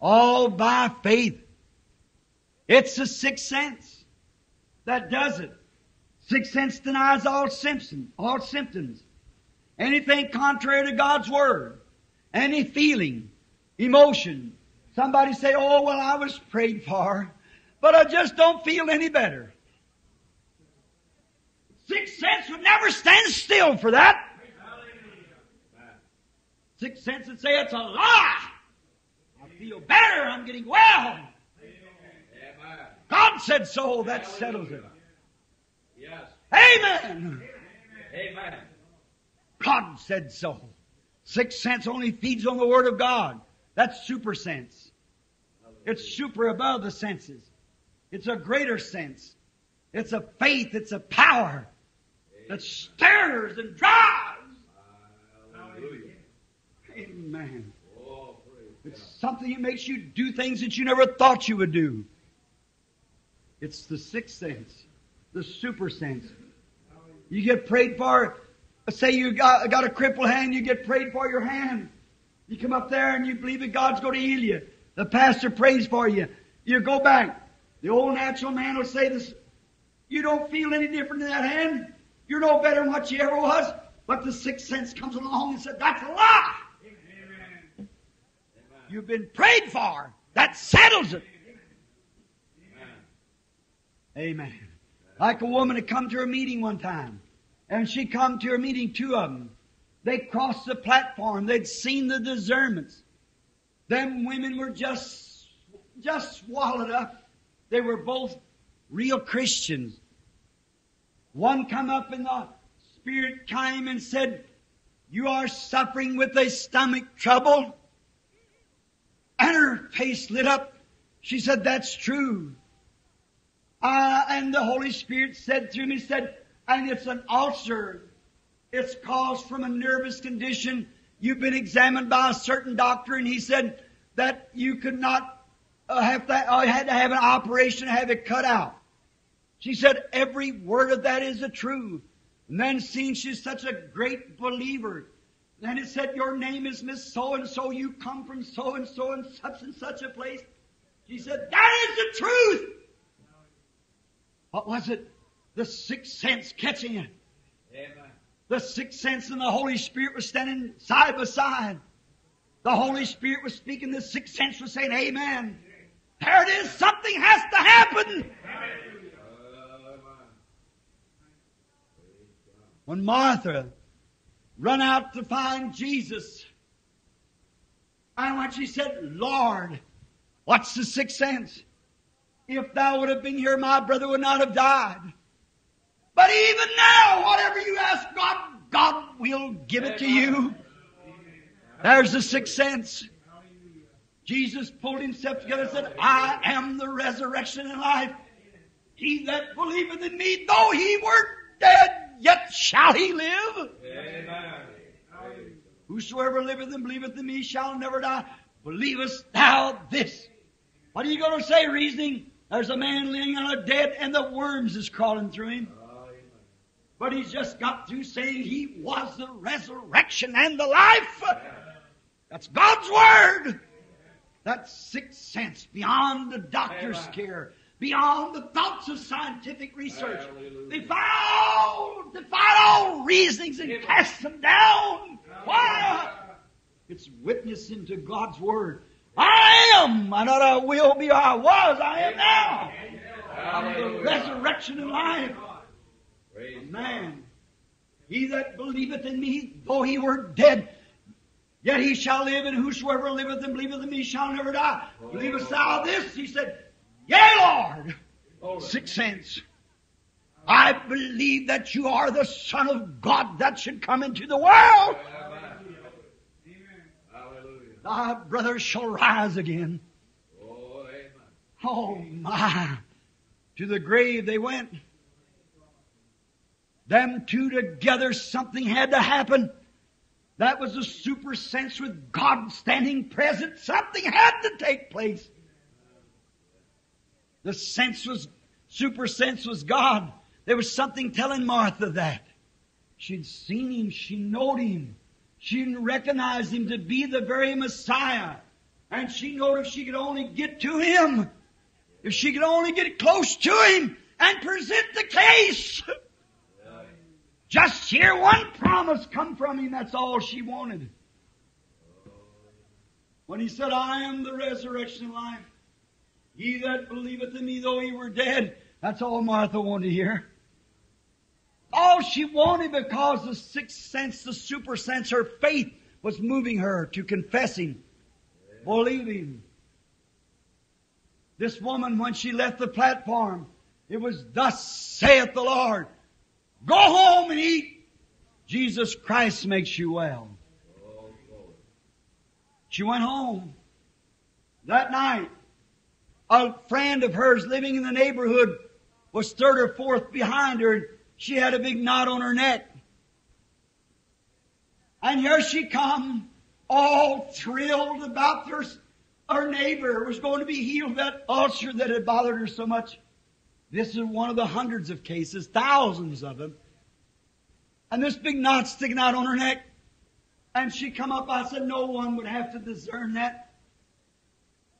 All by faith. It's the sixth sense that does it. Sixth sense denies all symptoms, all symptoms. Anything contrary to God's Word. Any feeling, emotion. Somebody say, oh, well, I was prayed for, but I just don't feel any better. Sixth sense would never stand still for that. Sixth sense and say it's a lie. I feel better. I'm getting well. God said so. That settles it. Yes. Amen. Amen. God said so. Sixth sense only feeds on the Word of God. That's super sense. It's super above the senses. It's a greater sense. It's a faith. It's a power that stirs and drives. Amen. Oh, It's something that makes you do things that you never thought you would do. It's the sixth sense, the super sense. You get prayed for. Say you got, got a crippled hand, you get prayed for your hand. You come up there and you believe that God's going to heal you. The pastor prays for you. You go back. The old natural man will say this. You don't feel any different in that hand. You're no better than what you ever was. But the sixth sense comes along and said, that's a lie. You've been prayed for. That settles it. Amen. Like a woman had come to her meeting one time, and she come to her meeting, two of them. They crossed the platform. They'd seen the discernments. Them women were just, just swallowed up. They were both real Christians. One come up in the Spirit came and said, You are suffering with a stomach trouble. And her face lit up. She said, That's true. Uh, and the Holy Spirit said through me, said, and it's an ulcer. It's caused from a nervous condition. You've been examined by a certain doctor, and he said that you could not uh, have that, uh, had to have an operation have it cut out. She said every word of that is a truth. And then seeing she's such a great believer, then it said your name is Miss So and So, you come from so and so and such and such a place. She said that is the truth. What was it? The sixth sense catching it. Amen. The sixth sense and the Holy Spirit was standing side by side. The Holy Spirit was speaking. The sixth sense was saying, Amen. There it is. Something has to happen. When Martha run out to find Jesus, and when she said, Lord, what's the sixth sense? If thou would have been here, my brother would not have died. But even now, whatever you ask God, God will give it to you. There's the sixth sense. Jesus pulled himself together and said, I am the resurrection and life. He that believeth in me, though he were dead, yet shall he live. Amen. Whosoever liveth and believeth in me shall never die. Believest thou this? What are you going to say, reasoning? There's a man laying on a dead and the worms is crawling through him. But he's just got through saying he was the resurrection and the life. That's God's Word. That's sixth sense beyond the doctor's care, beyond the thoughts of scientific research. Hallelujah. Defy all, defy all reasonings and cast them down. Why? It's witnessing to God's Word. I am, I not I will be, I was, I am now. I'm the resurrection and life. Man, he that believeth in me, though he were dead, yet he shall live, and whosoever liveth and believeth in me shall never die. Believest thou this? He said, Yea, Lord. Six Sixth sense. I believe that you are the Son of God that should come into the world. Hallelujah. Thy brother shall rise again. Oh, amen. Oh my. To the grave they went. Them two together, something had to happen. That was a super sense with God standing present. Something had to take place. The sense was, super sense was God. There was something telling Martha that. She'd seen him, she knowed him. She recognized him to be the very Messiah. And she knowed if she could only get to him, if she could only get close to him and present the case. Just hear one promise come from him, that's all she wanted. When he said, I am the resurrection and life, he that believeth in me, though he were dead, that's all Martha wanted to hear. All she wanted because the sixth sense, the super sense, her faith was moving her to confessing, believing. This woman, when she left the platform, it was thus saith the Lord. Go home and eat. Jesus Christ makes you well. She went home. That night, a friend of hers living in the neighborhood was third or fourth behind her. And she had a big knot on her neck. And here she come, all thrilled about her, her neighbor was going to be healed that ulcer that had bothered her so much. This is one of the hundreds of cases, thousands of them. And this big knot sticking out on her neck. And she come up, I said, no one would have to discern that.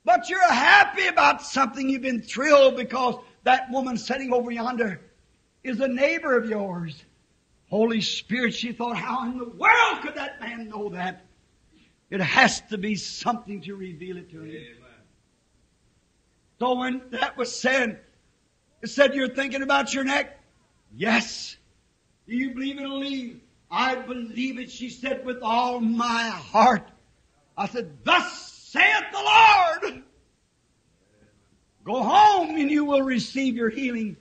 But you're happy about something. You've been thrilled because that woman sitting over yonder is a neighbor of yours. Holy Spirit, she thought, how in the world could that man know that? It has to be something to reveal it to him. Amen. So when that was said, it said, You're thinking about your neck? Yes. Do you believe it'll leave? I believe it, she said, with all my heart. I said, Thus saith the Lord. Go home and you will receive your healing.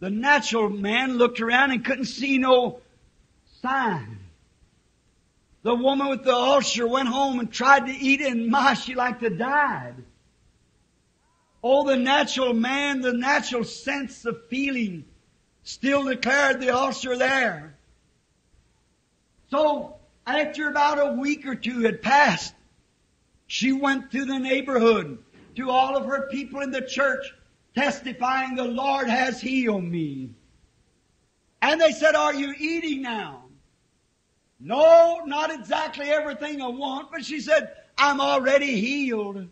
The natural man looked around and couldn't see no sign. The woman with the ulcer went home and tried to eat and my, she like to died. Oh, the natural man, the natural sense of feeling still declared the ulcer there. So, after about a week or two had passed, she went through the neighborhood to all of her people in the church testifying the Lord has healed me. And they said, are you eating now? No, not exactly everything I want, but she said, I'm already healed.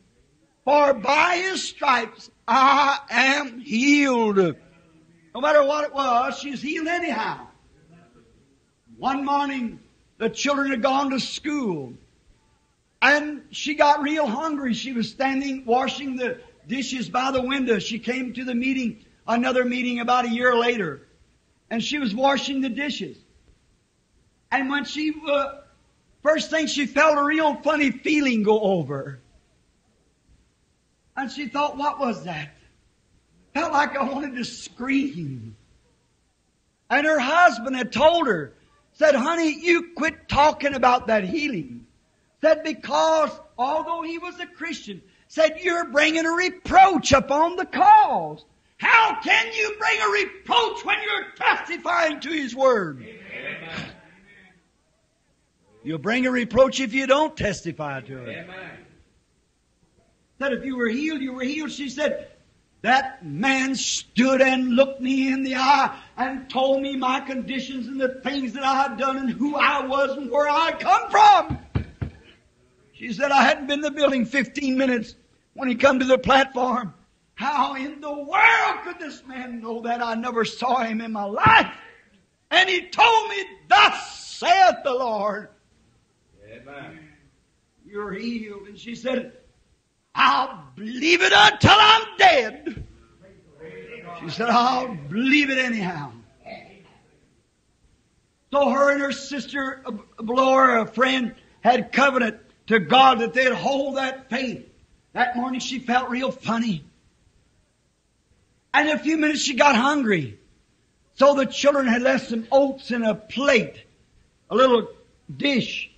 For by his stripes I am healed. No matter what it was, she's healed anyhow. One morning, the children had gone to school. And she got real hungry. She was standing washing the dishes by the window. She came to the meeting, another meeting about a year later. And she was washing the dishes. And when she, uh, first thing she felt a real funny feeling go over. And she thought, what was that? Felt like I wanted to scream. And her husband had told her, said, honey, you quit talking about that healing. Said, because although he was a Christian, said, you're bringing a reproach upon the cause. How can you bring a reproach when you're testifying to His Word? You'll bring a reproach if you don't testify to it. Amen. Said if you were healed, you were healed. She said, that man stood and looked me in the eye and told me my conditions and the things that I had done and who I was and where I had come from. She said I hadn't been in the building 15 minutes when he come to the platform. How in the world could this man know that? I never saw him in my life. And he told me, thus saith the Lord, Amen. you're healed. And she said, I'll believe it until I'm dead. She said, I'll believe it anyhow. So her and her sister uh, below her, a friend, had covenant to God that they'd hold that faith. That morning she felt real funny. And in a few minutes she got hungry. So the children had left some oats in a plate, a little dish,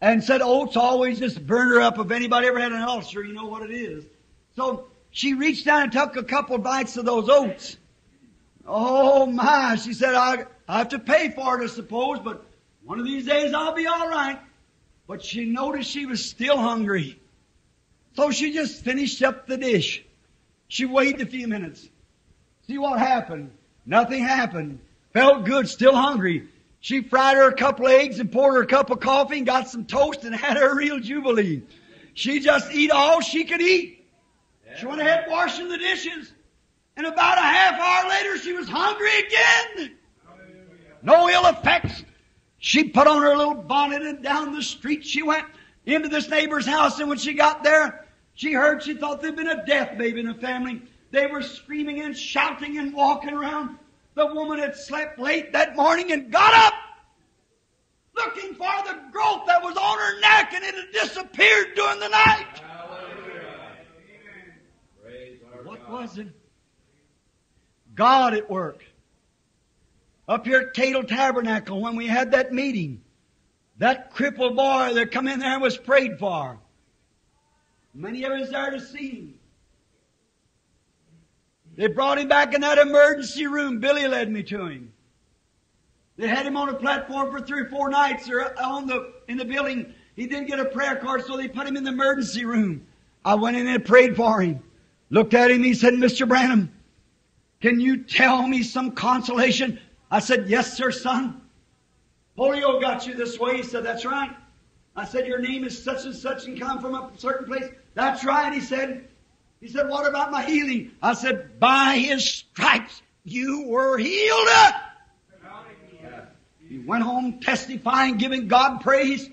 and said oats always just burn her up. If anybody ever had an ulcer, you know what it is. So she reached down and took a couple bites of those oats. Oh my, she said, I, I have to pay for it, I suppose, but one of these days I'll be all right. But she noticed she was still hungry. So she just finished up the dish. She waited a few minutes. See what happened. Nothing happened. Felt good, still hungry. She fried her a couple eggs and poured her a cup of coffee and got some toast and had her real jubilee. She just eat all she could eat. She went ahead washing the dishes. And about a half hour later, she was hungry again. No ill effects. She put on her little bonnet and down the street she went into this neighbor's house. And when she got there, she heard, she thought there'd been a death baby in the family. They were screaming and shouting and walking around. The woman had slept late that morning and got up looking for the growth that was on her neck and it had disappeared during the night. Hallelujah. What God. was it? God at work. Up here at Cadle Tabernacle when we had that meeting, that crippled boy that come in there and was prayed for. Many of us there to see him. They brought him back in that emergency room. Billy led me to him. They had him on a platform for three or four nights or on the, in the building. He didn't get a prayer card, so they put him in the emergency room. I went in and prayed for him. Looked at him, he said, Mr. Branham, can you tell me some consolation? I said, yes, sir, son. Polio got you this way. He said, that's right. I said, your name is such and such and come from a certain place. That's right, he said. He said, what about my healing? I said, by his stripes you were healed. He went home testifying, giving God praise.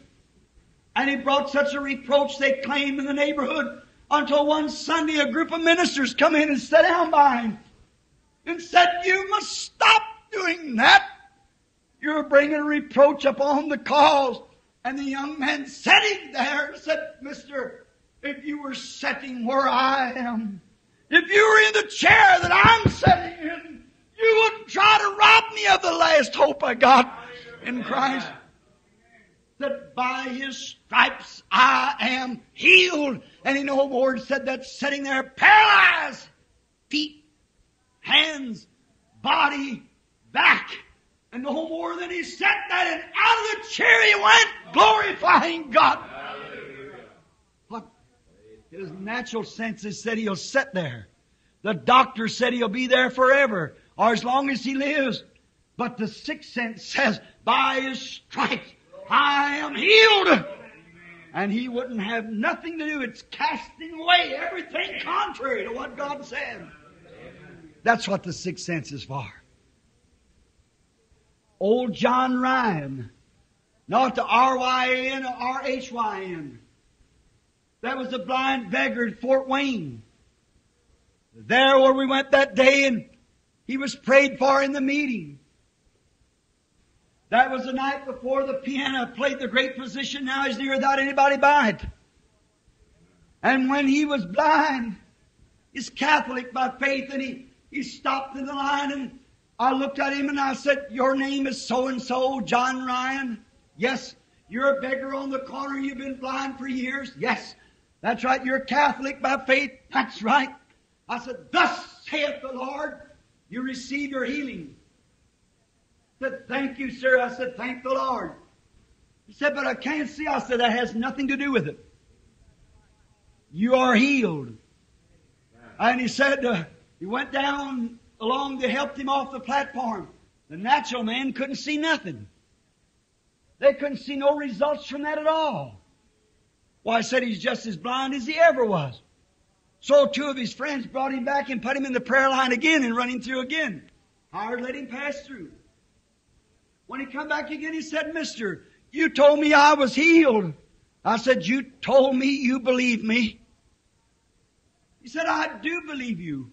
And he brought such a reproach they claimed in the neighborhood until one Sunday a group of ministers come in and sat down by him and said, You must stop doing that. You're bringing reproach upon the cause. And the young man sitting there said, Mister, if you were sitting where I am, if you were in the chair that I'm sitting in, you wouldn't try to rob me of the last hope I got in Christ. That by His stripes I am healed. And he no more said that sitting there paralyzed, feet, hands, body, back. And no more than he sat that and out of the chair he went, glorifying God. What? His natural senses said he'll sit there. The doctor said he'll be there forever, or as long as he lives. But the sixth sense says, by his stripes, I am healed. And he wouldn't have nothing to do. It's casting away everything contrary to what God said. That's what the sixth sense is for. Old John Ryan, not the R-Y-A-N or R-H-Y-N. That was the blind beggar at Fort Wayne. There where we went that day and he was prayed for in the meeting. That was the night before the piano played the great Physician. now he's near without anybody by it. And when he was blind, he's Catholic by faith and he, he stopped in the line and I looked at him and I said, Your name is so and so, John Ryan? Yes. You're a beggar on the corner. You've been blind for years? Yes. That's right. You're Catholic by faith? That's right. I said, Thus saith the Lord, you receive your healing. I said, Thank you, sir. I said, Thank the Lord. He said, But I can't see. I said, That has nothing to do with it. You are healed. And he said, uh, He went down along to help him off the platform. The natural man couldn't see nothing. They couldn't see no results from that at all. Why, I said he's just as blind as he ever was. So two of his friends brought him back and put him in the prayer line again and run him through again. Howard let him pass through. When he come back again, he said, Mister, you told me I was healed. I said, you told me you believe me. He said, I do believe you.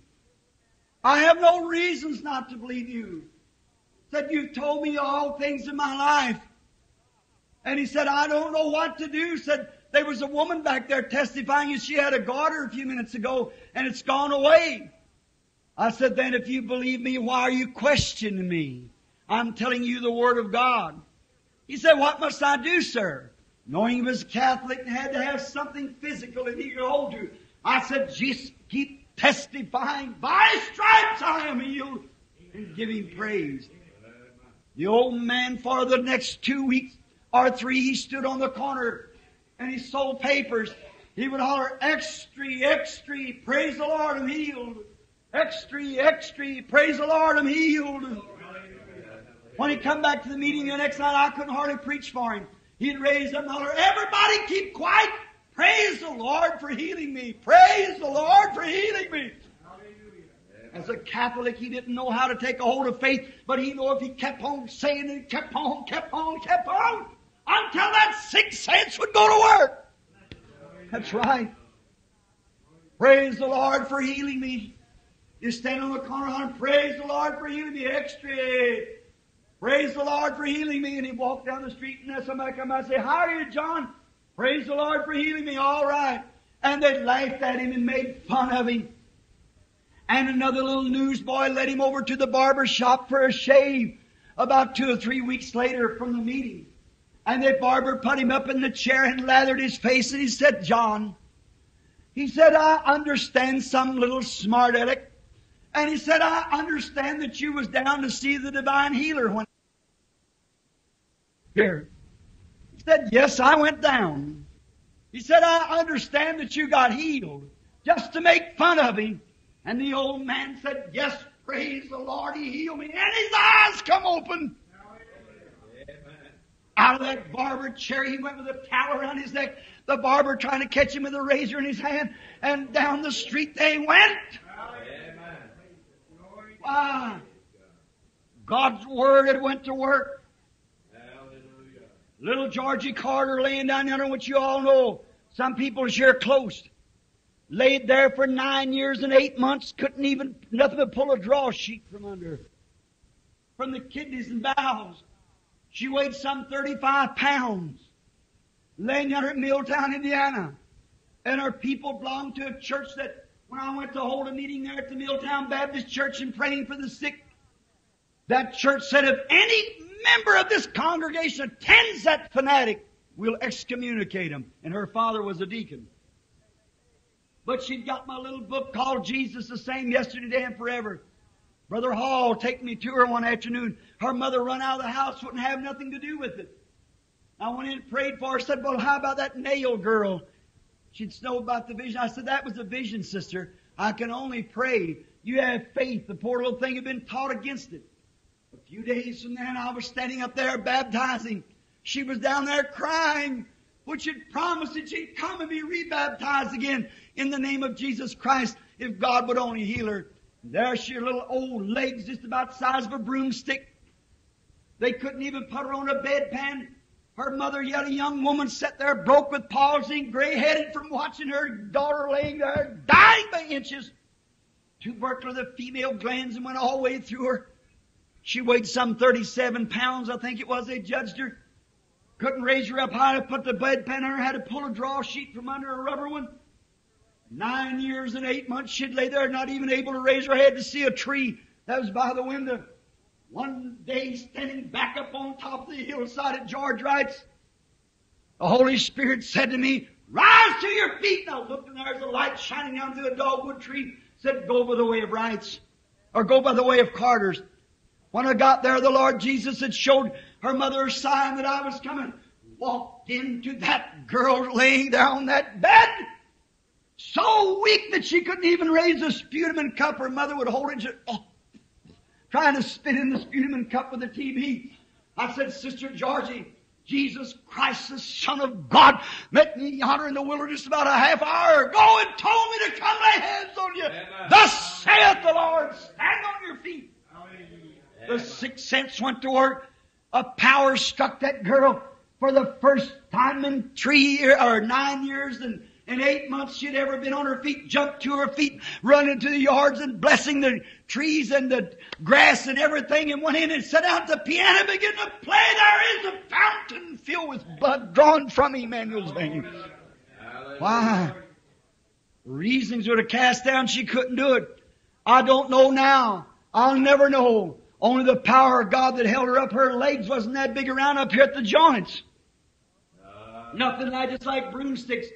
I have no reasons not to believe you. Said, you've told me all things in my life. And he said, I don't know what to do. Said, there was a woman back there testifying and she had a goiter a few minutes ago and it's gone away. I said, then if you believe me, why are you questioning me? I'm telling you the Word of God. He said, what must I do, sir? Knowing he was a Catholic and had to have something physical that he could hold to. I said, just keep testifying, by stripes I am healed, and giving praise. The old man for the next two weeks or three, he stood on the corner and he sold papers. He would holler, extra, extra, praise the Lord, I'm healed. Extra, extra, praise the Lord, I'm healed. When he come back to the meeting the next night, I couldn't hardly preach for him. He'd raise up and holler, everybody keep quiet. Praise the Lord for healing me. Praise the Lord for healing me. As a Catholic, he didn't know how to take a hold of faith, but he knew if he kept on saying it, kept on, kept on, kept on, until that sixth sense would go to work. That's right. Praise the Lord for healing me. You stand on the corner and praise the Lord for healing me. Extra. Praise the Lord for healing me. And he walked down the street and somebody come out and say, How are you, John? Praise the Lord for healing me. All right. And they laughed at him and made fun of him. And another little newsboy led him over to the barber shop for a shave about two or three weeks later from the meeting. And the barber put him up in the chair and lathered his face and he said, John, he said, I understand some little smart aleck. And he said, I understand that you was down to see the divine healer when here. He said, Yes, I went down. He said, I understand that you got healed just to make fun of him. And the old man said, Yes, praise the Lord, he healed me. And his eyes come open. Out of that barber chair, he went with a towel around his neck. The barber trying to catch him with a razor in his hand. And down the street they went. Why? God's Word had went to work. Little Georgie Carter laying down there, which you all know. Some people here close. Laid there for nine years and eight months, couldn't even, nothing but pull a draw sheet from under. From the kidneys and bowels. She weighed some 35 pounds. Laying down at Milltown, Indiana. And her people belonged to a church that, when I went to hold a meeting there at the Milltown Baptist Church and praying for the sick, that church said if any member of this congregation attends that fanatic, we'll excommunicate him. And her father was a deacon. But she'd got my little book called Jesus the Same Yesterday, and Forever. Brother Hall take me to her one afternoon. Her mother run out of the house, wouldn't have nothing to do with it. I went in and prayed for her, said, well, how about that nail girl? She'd know about the vision. I said, that was a vision, sister. I can only pray. You have faith. The poor little thing had been taught against it. Few days from then, I was standing up there baptizing. She was down there crying, which had promised that she'd come and be rebaptized again in the name of Jesus Christ if God would only heal her. There she, her little old legs just about the size of a broomstick. They couldn't even put her on a bedpan. Her mother, yet a young woman, sat there broke with palsy, gray-headed from watching her daughter laying there, dying by inches. Tubercular, the female glands, and went all the way through her. She weighed some 37 pounds, I think it was. They judged her. Couldn't raise her up high to put the bedpan on her. Had to pull a draw sheet from under a rubber one. Nine years and eight months she'd lay there, not even able to raise her head to see a tree that was by the window. One day, standing back up on top of the hillside at George Wright's, the Holy Spirit said to me, Rise to your feet! And I looked and there's a light shining down through a dogwood tree. Said, Go by the way of Wright's. Or go by the way of Carter's. When I got there, the Lord Jesus had showed her mother a sign that I was coming. Walked into that girl laying there on that bed. So weak that she couldn't even raise the sputum and cup. Her mother would hold it oh, trying to spit in the sputum and cup with the TB. I said, Sister Georgie, Jesus Christ, the Son of God, met me yonder in the wilderness about a half hour ago and told me to come lay hands on you. Amen. Thus saith the Lord, stand on your feet. The sixth sense went to work. A power struck that girl for the first time in three years or nine years and in eight months she'd ever been on her feet, jumped to her feet, run into the yards and blessing the trees and the grass and everything and went in and sat down at the piano began to play. There is a fountain filled with blood drawn from Emmanuel's veins. Why? Reasons would have cast down, she couldn't do it. I don't know now. I'll never know. Only the power of God that held her up, her legs wasn't that big around up here at the joints. Nothing like just like broomsticks.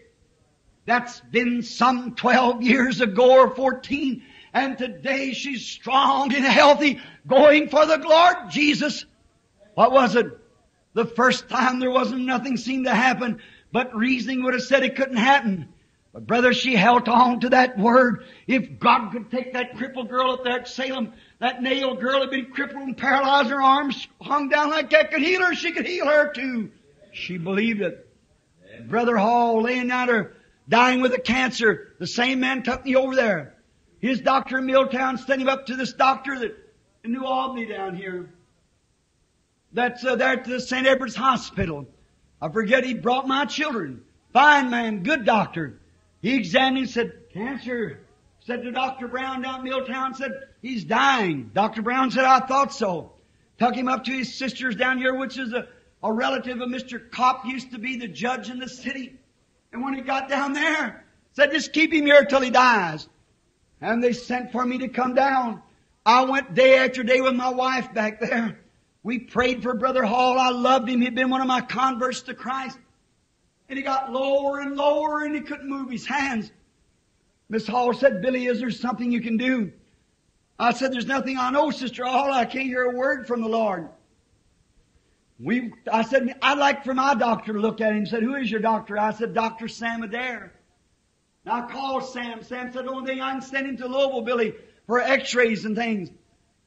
That's been some 12 years ago or 14. And today she's strong and healthy, going for the Lord Jesus. What was it? The first time there wasn't nothing seemed to happen, but reasoning would have said it couldn't happen. But brother, she held on to that word. If God could take that crippled girl up there at Salem, that nail girl had been crippled and paralyzed, her arms hung down like that, could heal her, she could heal her too. She believed it. Brother Hall laying down there, dying with a cancer. The same man took me over there. His doctor in Milltown sent him up to this doctor that in New Albany down here. That's uh, there at the St. Edward's Hospital. I forget he brought my children. Fine man, good doctor. He examined and said, cancer. Said to Dr. Brown down in Milltown, said, he's dying. Dr. Brown said, I thought so. Took him up to his sisters down here, which is a, a relative of Mr. Kopp, used to be the judge in the city. And when he got down there, said, just keep him here till he dies. And they sent for me to come down. I went day after day with my wife back there. We prayed for Brother Hall. I loved him. He'd been one of my converts to Christ. And he got lower and lower and he couldn't move his hands. Miss Hall said, Billy, is there something you can do? I said, there's nothing I know, Sister Hall. I can't hear a word from the Lord. We, I said, I'd like for my doctor to look at him. He said, who is your doctor? I said, Dr. Sam Adair. And I called Sam. Sam said, the only thing I can send him to Louisville, Billy, for x-rays and things.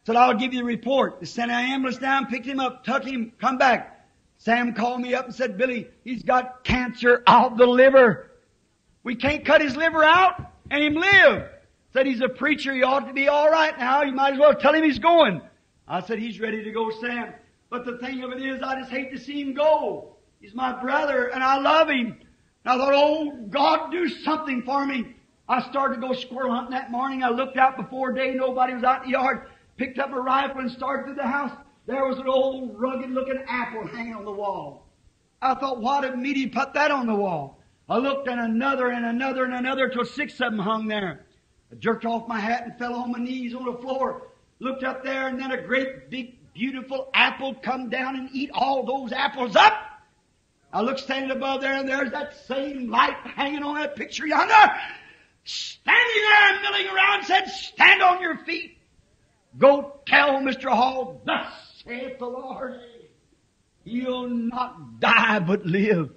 Said, I'll give you the report. They sent an ambulance down, picked him up, took him, come back. Sam called me up and said, Billy, he's got cancer of the liver. We can't cut his liver out and him live. Said he's a preacher. He ought to be all right now. You might as well tell him he's going. I said, he's ready to go, Sam. But the thing of it is, I just hate to see him go. He's my brother and I love him. And I thought, oh God, do something for me. I started to go squirrel hunting that morning. I looked out before day, nobody was out in the yard, picked up a rifle and started through the house. There was an old rugged looking apple hanging on the wall. I thought, what a meaty put that on the wall. I looked and another and another and another till six of them hung there. I jerked off my hat and fell on my knees on the floor. Looked up there and then a great big beautiful apple come down and eat all those apples up. I looked standing above there and there's that same light hanging on that picture yonder. Standing there and milling around said, stand on your feet. Go tell Mr. Hall, thus saith the Lord. He'll not die but live.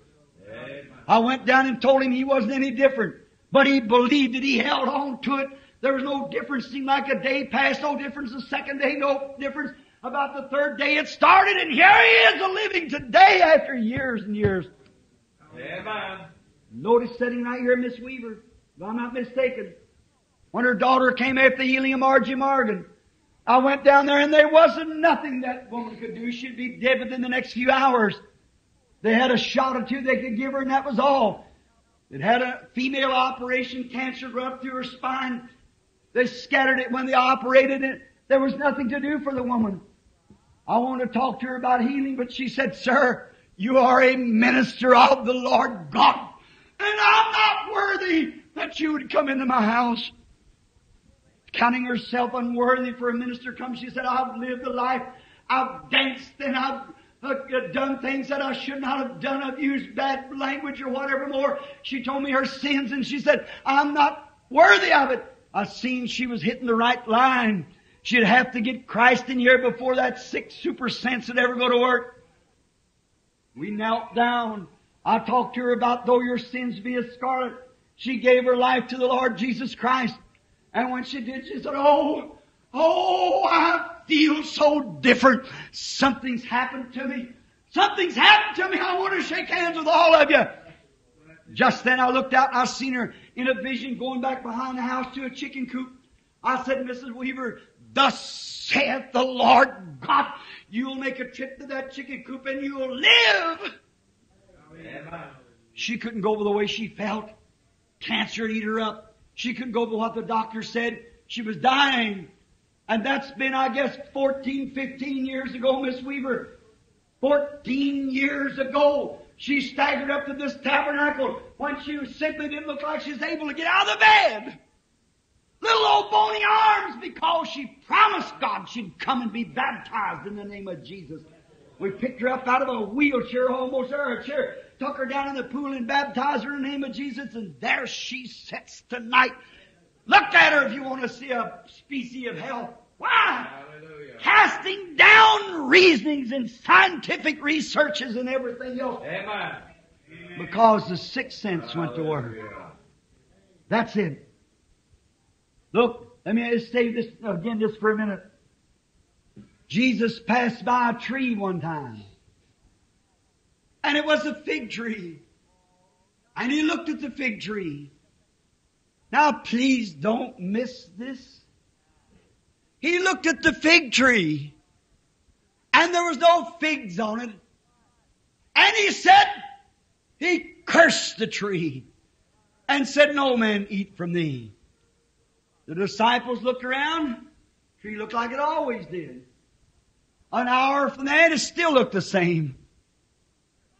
Amen. I went down and told him he wasn't any different. But he believed it. He held on to it. There was no difference. It Seemed like a day passed. No difference. The second day, no difference. About the third day, it started, and here he is, a living today after years and years. Amen. Notice sitting right here, Miss Weaver, if I'm not mistaken. When her daughter came after healing of Margie Morgan, I went down there and there wasn't nothing that woman could do. She'd be dead within the next few hours. They had a shot or two they could give her and that was all. It had a female operation, cancer run up through her spine. They scattered it when they operated it. There was nothing to do for the woman. I wanted to talk to her about healing, but she said, Sir, you are a minister of the Lord God, and I'm not worthy that you would come into my house. Counting herself unworthy for a minister come, she said, I've lived a life, I've danced and I've Uh, done things that I should not have done. I've used bad language or whatever more. She told me her sins and she said, I'm not worthy of it. I seen she was hitting the right line. She'd have to get Christ in here before that sick super sense would ever go to work. We knelt down. I talked to her about though your sins be as scarlet. She gave her life to the Lord Jesus Christ. And when she did, she said, Oh, oh, I feel so different. Something's happened to me. Something's happened to me. I want to shake hands with all of you. Just then I looked out and I seen her in a vision going back behind the house to a chicken coop. I said, Mrs. Weaver, thus saith the Lord God, you'll make a trip to that chicken coop and you'll live. She couldn't go by the way she felt. Cancer eat her up. She couldn't go by what the doctor said. She was dying. And that's been, I guess, 14, 15 years ago, Miss Weaver. 14 years ago, she staggered up to this tabernacle when she simply didn't look like she was able to get out of the bed. Little old bony arms because she promised God she'd come and be baptized in the name of Jesus. We picked her up out of a wheelchair, almost there, a chair, took her down in the pool and baptized her in the name of Jesus, and there she sits tonight. Look at her if you want to see a species of hell. Why? Hallelujah. Casting down reasonings and scientific researches and everything else Amen. because the sixth sense went to work. That's it. Look, let me just say this uh, again just for a minute. Jesus passed by a tree one time. And it was a fig tree. And he looked at the fig tree. Now please don't miss this. He looked at the fig tree. And there was no figs on it. And he said, he cursed the tree and said, no man eat from thee. The disciples looked around. Tree looked like it always did. An hour from that, it still looked the same.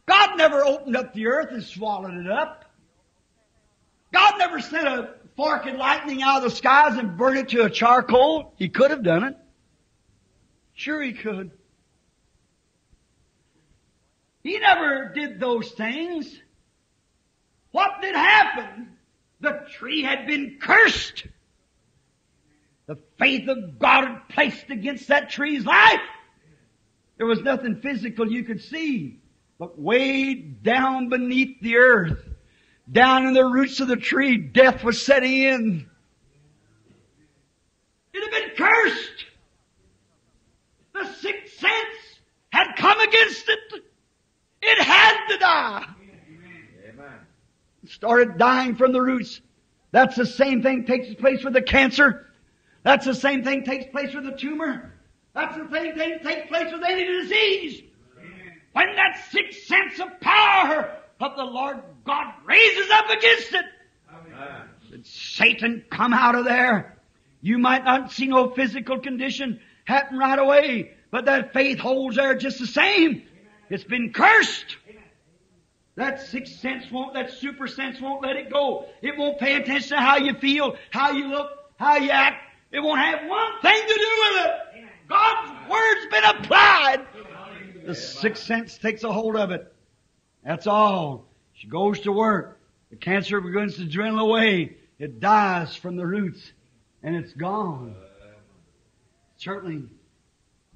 God never opened up the earth and swallowed it up. God never sent a fork and lightning out of the skies and burned it to a charcoal. He could have done it. Sure he could. He never did those things. What did happen? The tree had been cursed. The faith of God had placed against that tree's life. There was nothing physical you could see, but way down beneath the earth, down in the roots of the tree, death was setting in. It had been cursed. The sixth sense had come against it. It had to die. Amen. Started dying from the roots. That's the same thing takes place with the cancer. That's the same thing takes place with the tumor. That's the same thing takes place with any disease. When that sixth sense of power of the Lord God raises up against it. Amen. Said, Satan, come out of there. You might not see no physical condition happen right away, but that faith holds there just the same. It's been cursed. That sixth sense won't, that super sense won't let it go. It won't pay attention to how you feel, how you look, how you act. It won't have one thing to do with it. God's word's been applied. The sixth sense takes a hold of it. That's all. She goes to work. The cancer begins to dwindle away. It dies from the roots and it's gone. Certainly,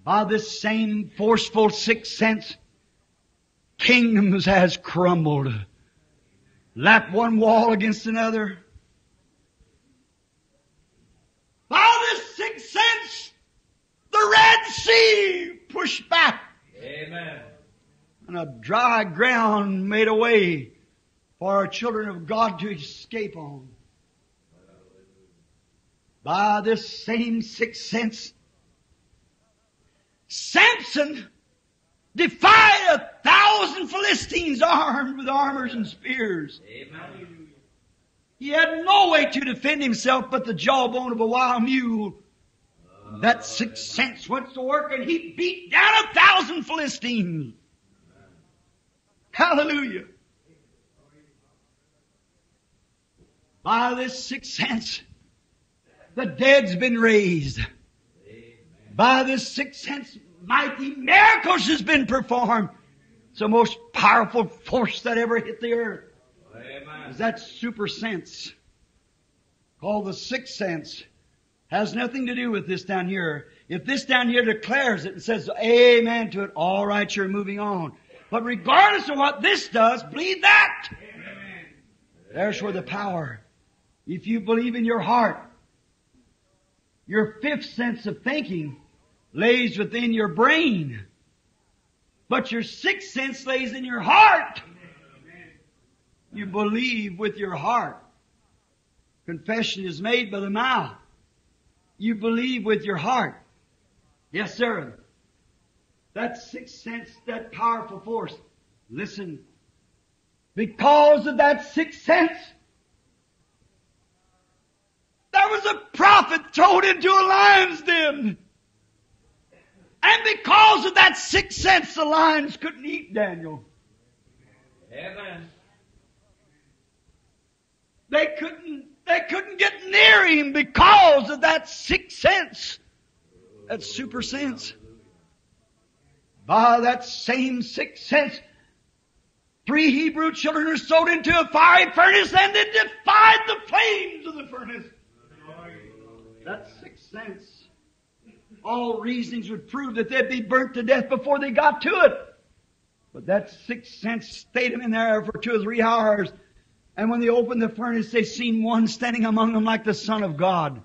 by this same forceful sixth sense, kingdoms has crumbled. Lap one wall against another. By this sixth sense, the Red Sea pushed back Amen. and a dry ground made a way for our children of God to escape on. By this same sixth sense, Samson defied a thousand Philistines armed with armors and spears. Amen. He had no way to defend himself but the jawbone of a wild mule. That sixth sense went to work and he beat down a thousand Philistines. Hallelujah. By this sixth sense, the dead's been raised. By this sixth sense, mighty miracles has been performed. It's the most powerful force that ever hit the earth Amen. is that super sense called the sixth sense has nothing to do with this down here. If this down here declares it and says amen to it, all right, you're moving on. But regardless of what this does, believe that. There's where the power. If you believe in your heart, your fifth sense of thinking lays within your brain. But your sixth sense lays in your heart. You believe with your heart. Confession is made by the mouth. You believe with your heart. Yes, sir. That sixth sense, that powerful force. Listen. Because of that sixth sense, there was a prophet thrown into a lion's den. And because of that sixth sense, the lions couldn't eat Daniel. Amen. They couldn't, they couldn't get near him because of that sixth sense. That super sense. By that same sixth sense, three Hebrew children are thrown into a fiery furnace and they defied the flames of the furnace. That sixth sense. All reasonings would prove that they'd be burnt to death before they got to it. But that sixth sense stayed them in there for two or three hours. And when they opened the furnace, they seen one standing among them like the Son of God.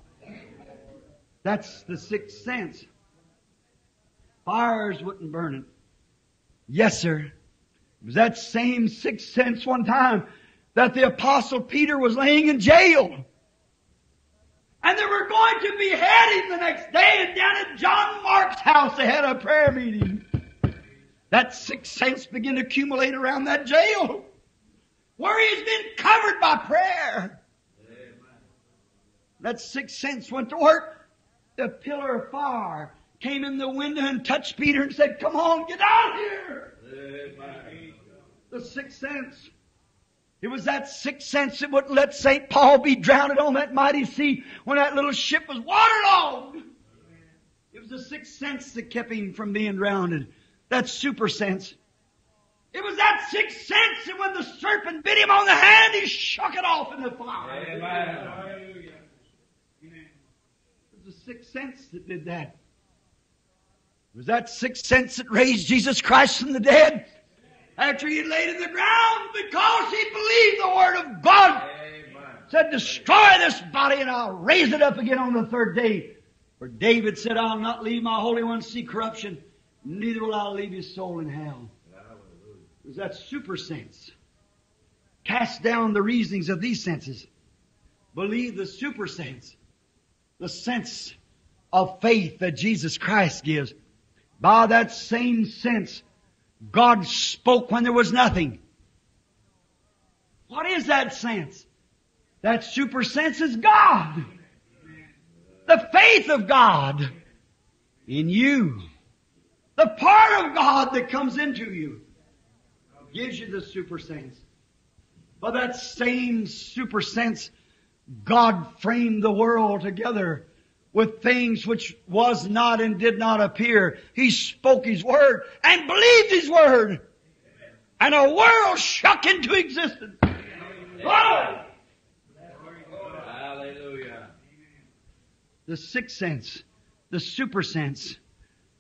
That's the sixth sense. Fires wouldn't burn it. Yes, sir. It was that same sixth sense one time that the apostle Peter was laying in jail. And they were going to behead him the next day and down at John Mark's house they had a prayer meeting. That sixth sense began to accumulate around that jail where he's been covered by prayer. That sixth sense went to work. The pillar of fire came in the window and touched Peter and said, come on, get out of here. Amen. The sixth sense. It was that sixth sense that wouldn't let St. Paul be drowned on that mighty sea when that little ship was waterlogged. It was the sixth sense that kept him from being drowned. That super sense. It was that sixth sense that when the serpent bit him on the hand, he shook it off in the fire. Amen. It was the sixth sense that did that. It was that sixth sense that raised Jesus Christ from the dead after he laid in the ground because he believed the Word of God. Amen. Said, destroy this body and I'll raise it up again on the third day. For David said, I'll not leave my Holy One to see corruption, neither will I leave his soul in hell. It was that super sense. Cast down the reasonings of these senses. Believe the super sense. The sense of faith that Jesus Christ gives. By that same sense, God spoke when there was nothing. What is that sense? That super sense is God. The faith of God in you. The part of God that comes into you gives you the super sense. But that same super sense, God framed the world together with things which was not and did not appear. He spoke His word and believed His word. And a world shook into existence. Glory! Hallelujah. The sixth sense, the super sense.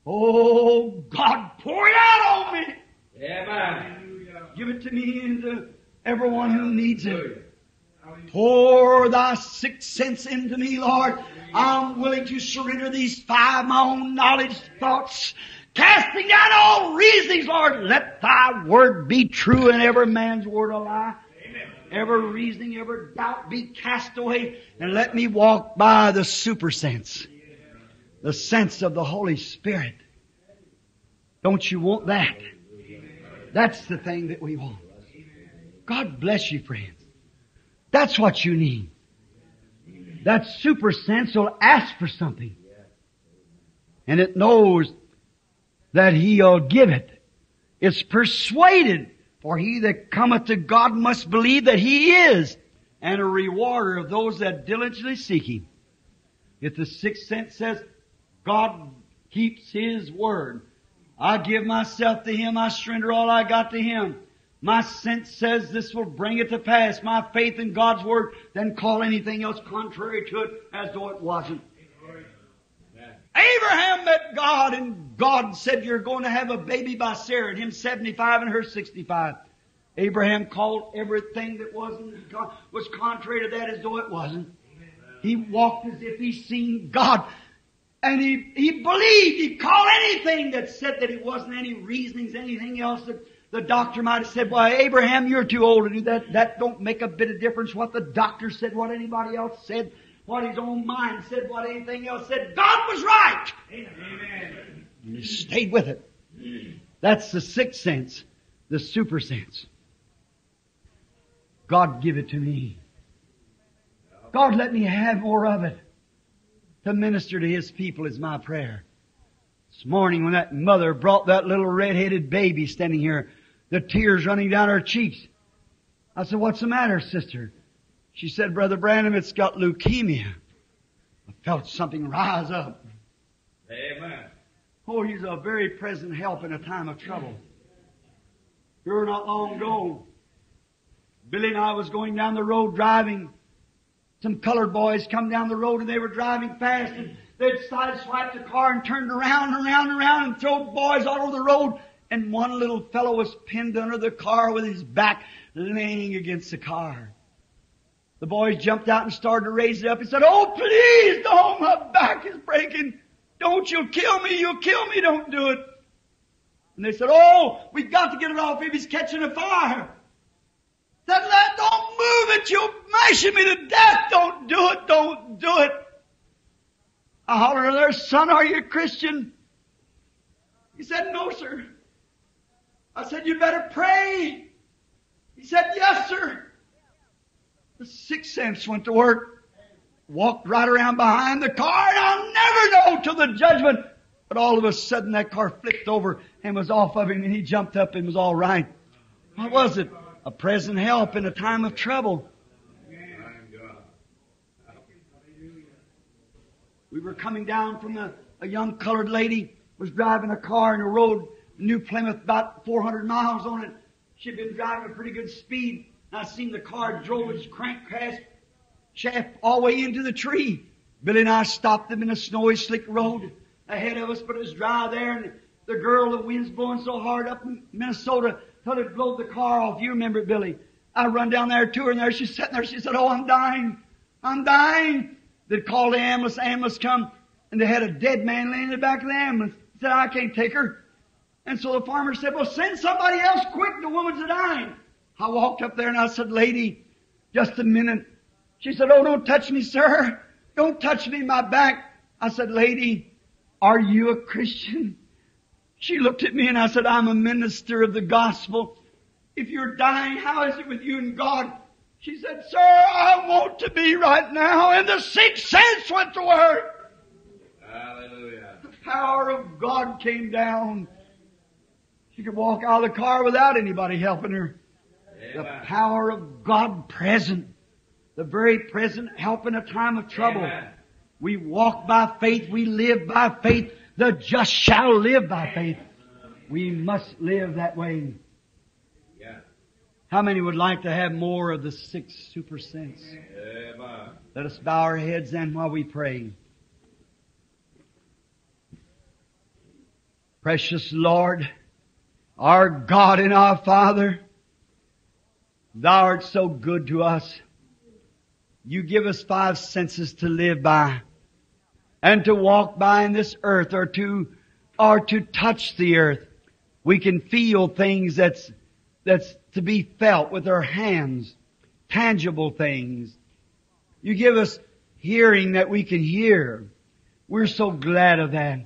Oh, God, pour it out on me. Amen. Give it to me and to everyone who needs it. Pour thy sixth sense into me, Lord. I'm willing to surrender these five, my own knowledge, thoughts, casting down all reasonings, Lord. Let thy word be true and every man's word a lie. Amen. Every reasoning, every doubt be cast away and let me walk by the super sense. The sense of the Holy Spirit. Don't you want that? That's the thing that we want. God bless you, friends. That's what you need. That super sense will ask for something. And it knows that He'll give it. It's persuaded, for he that cometh to God must believe that He is, and a rewarder of those that diligently seek Him. If the sixth sense says, God keeps His word, I give myself to Him, I surrender all I got to Him. My sense says this will bring it to pass. My faith in God's Word, then call anything else contrary to it as though it wasn't. Abraham met God and God said you're going to have a baby by Sarah and him 75 and her 65. Abraham called everything that wasn't, was contrary to that as though it wasn't. He walked as if he seen God. And he, he believed, he called anything that said that it wasn't any reasonings, anything else that the doctor might have said, well, Abraham, you're too old to do that. That don't make a bit of difference what the doctor said, what anybody else said, what his own mind said, what anything else said. God was right. Amen. And he stayed with it. That's the sixth sense, the super sense. God give it to me. God let me have more of it. To minister to His people is my prayer. This morning when that mother brought that little red-headed baby standing here, the tears running down her cheeks. I said, what's the matter, sister? She said, Brother Branham, it's got leukemia. I felt something rise up. Amen. Oh, he's a very present help in a time of trouble. Here not long ago, Billy and I was going down the road driving. Some colored boys come down the road and they were driving fast and they'd sideswiped the car and turned around and around and around and throw boys all over the road. And one little fellow was pinned under the car with his back laying against the car. The boys jumped out and started to raise it up. He said, Oh, please don't, my back is breaking. Don't you kill me, you'll kill me, don't do it. And they said, Oh, we've got to get it off if he's catching a fire. That Lad, don't move it, you're mashing me to death. Don't do it, don't do it. I hollered at their son, are you a Christian? He said, no, sir. I said, you better pray. He said, yes, sir. The sixth sense went to work. Walked right around behind the car and I'll never know till the judgment. But all of a sudden that car flipped over and was off of him and he jumped up and was all right. What was it? A present help in a time of trouble. We were coming down from a, a young colored lady was driving a car in the road, New Plymouth, about 400 miles on it. She'd been driving a pretty good speed. I seen the car drove its crankcast shaft all the way into the tree. Billy and I stopped them in a snowy, slick road ahead of us, but it was dry there, and the girl, the wind's blowing so hard up in Minnesota till it blew the car off. You remember it, Billy. I run down there to her, and there she's sitting there. She said, Oh, I'm dying. I'm dying. They called the ambulance. Ambulance come, and they had a dead man laying in the back of the ambulance. Said, I can't take her. And so the farmer said, Well, send somebody else quick. The woman's dying. I walked up there and I said, Lady, just a minute. She said, Oh, don't touch me, sir. Don't touch me, my back. I said, Lady, are you a Christian? She looked at me and I said, I'm a minister of the gospel. If you're dying, how is it with you and God? She said, Sir, I want to be right now. And the sixth sense went to work. Hallelujah. The power of God came down. She could walk out of the car without anybody helping her. The power of God present. The very present help in a time of trouble. Amen. We walk by faith. We live by faith. The just shall live by faith. We must live that way. Yeah. How many would like to have more of the six super sense? Amen. Let us bow our heads then while we pray. Precious Lord, our God and our Father, Thou art so good to us. You give us five senses to live by and to walk by in this earth or to, or to touch the earth. We can feel things that's, that's to be felt with our hands, tangible things. You give us hearing that we can hear. We're so glad of that.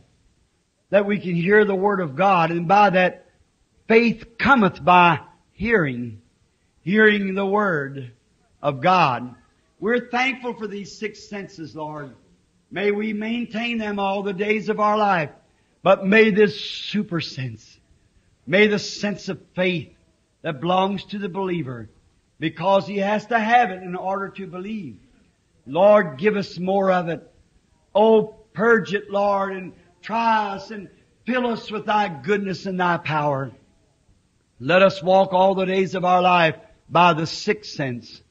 That we can hear the Word of God and by that faith cometh by hearing. Hearing the Word of God. We're thankful for these six senses, Lord. May we maintain them all the days of our life. But may this super sense, may the sense of faith that belongs to the believer, because he has to have it in order to believe. Lord, give us more of it. Oh, purge it, Lord, and try us and fill us with thy goodness and thy power. Let us walk all the days of our life by the sixth sense,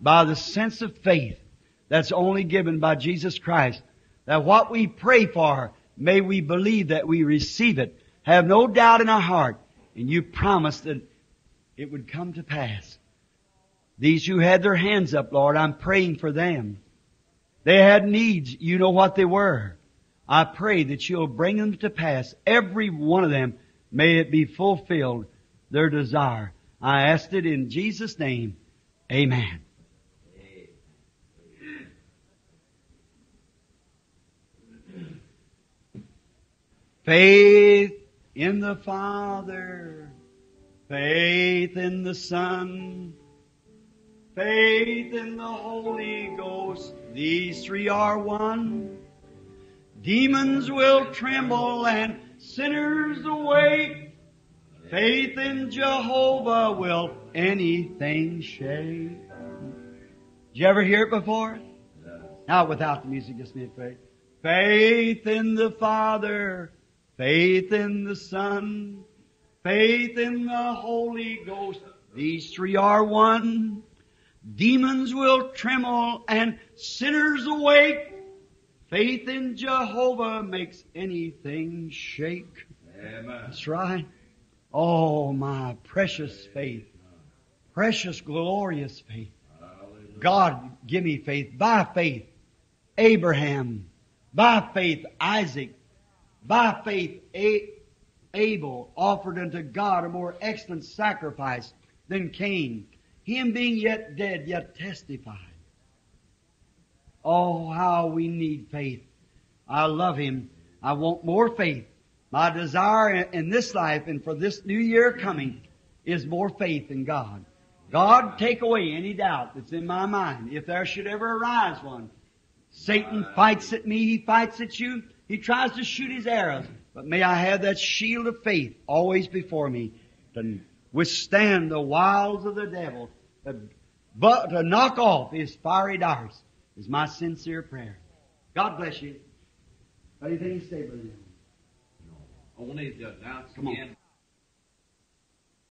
by the sense of faith that's only given by Jesus Christ. That what we pray for, may we believe that we receive it. Have no doubt in our heart. And you promised that it would come to pass. These who had their hands up, Lord, I'm praying for them. They had needs. You know what they were. I pray that you'll bring them to pass. Every one of them, may it be fulfilled, their desire. I asked it in Jesus' name. Amen. Faith in the Father, faith in the Son, faith in the Holy Ghost. These three are one. Demons will tremble and sinners awake. Faith in Jehovah will anything shake. Did you ever hear it before? Now without the music, just me faith. Faith in the Father, faith in the Son, faith in the Holy Ghost. These three are one. Demons will tremble and sinners awake. Faith in Jehovah makes anything shake. Amen. That's right. Oh, my precious faith. Precious, glorious faith. God, give me faith. By faith, Abraham. By faith, Isaac. By faith, Abel offered unto God a more excellent sacrifice than Cain. Him being yet dead, yet testified. Oh, how we need faith. I love Him. I want more faith. My desire in this life and for this new year coming is more faith in God. God, take away any doubt that's in my mind, if there should ever arise one. Satan fights at me, he fights at you, he tries to shoot his arrows. But may I have that shield of faith always before me to withstand the wiles of the devil, to, but to knock off his fiery darts is my sincere prayer. God bless you. Think you say, Brother? Only to announce Come on. again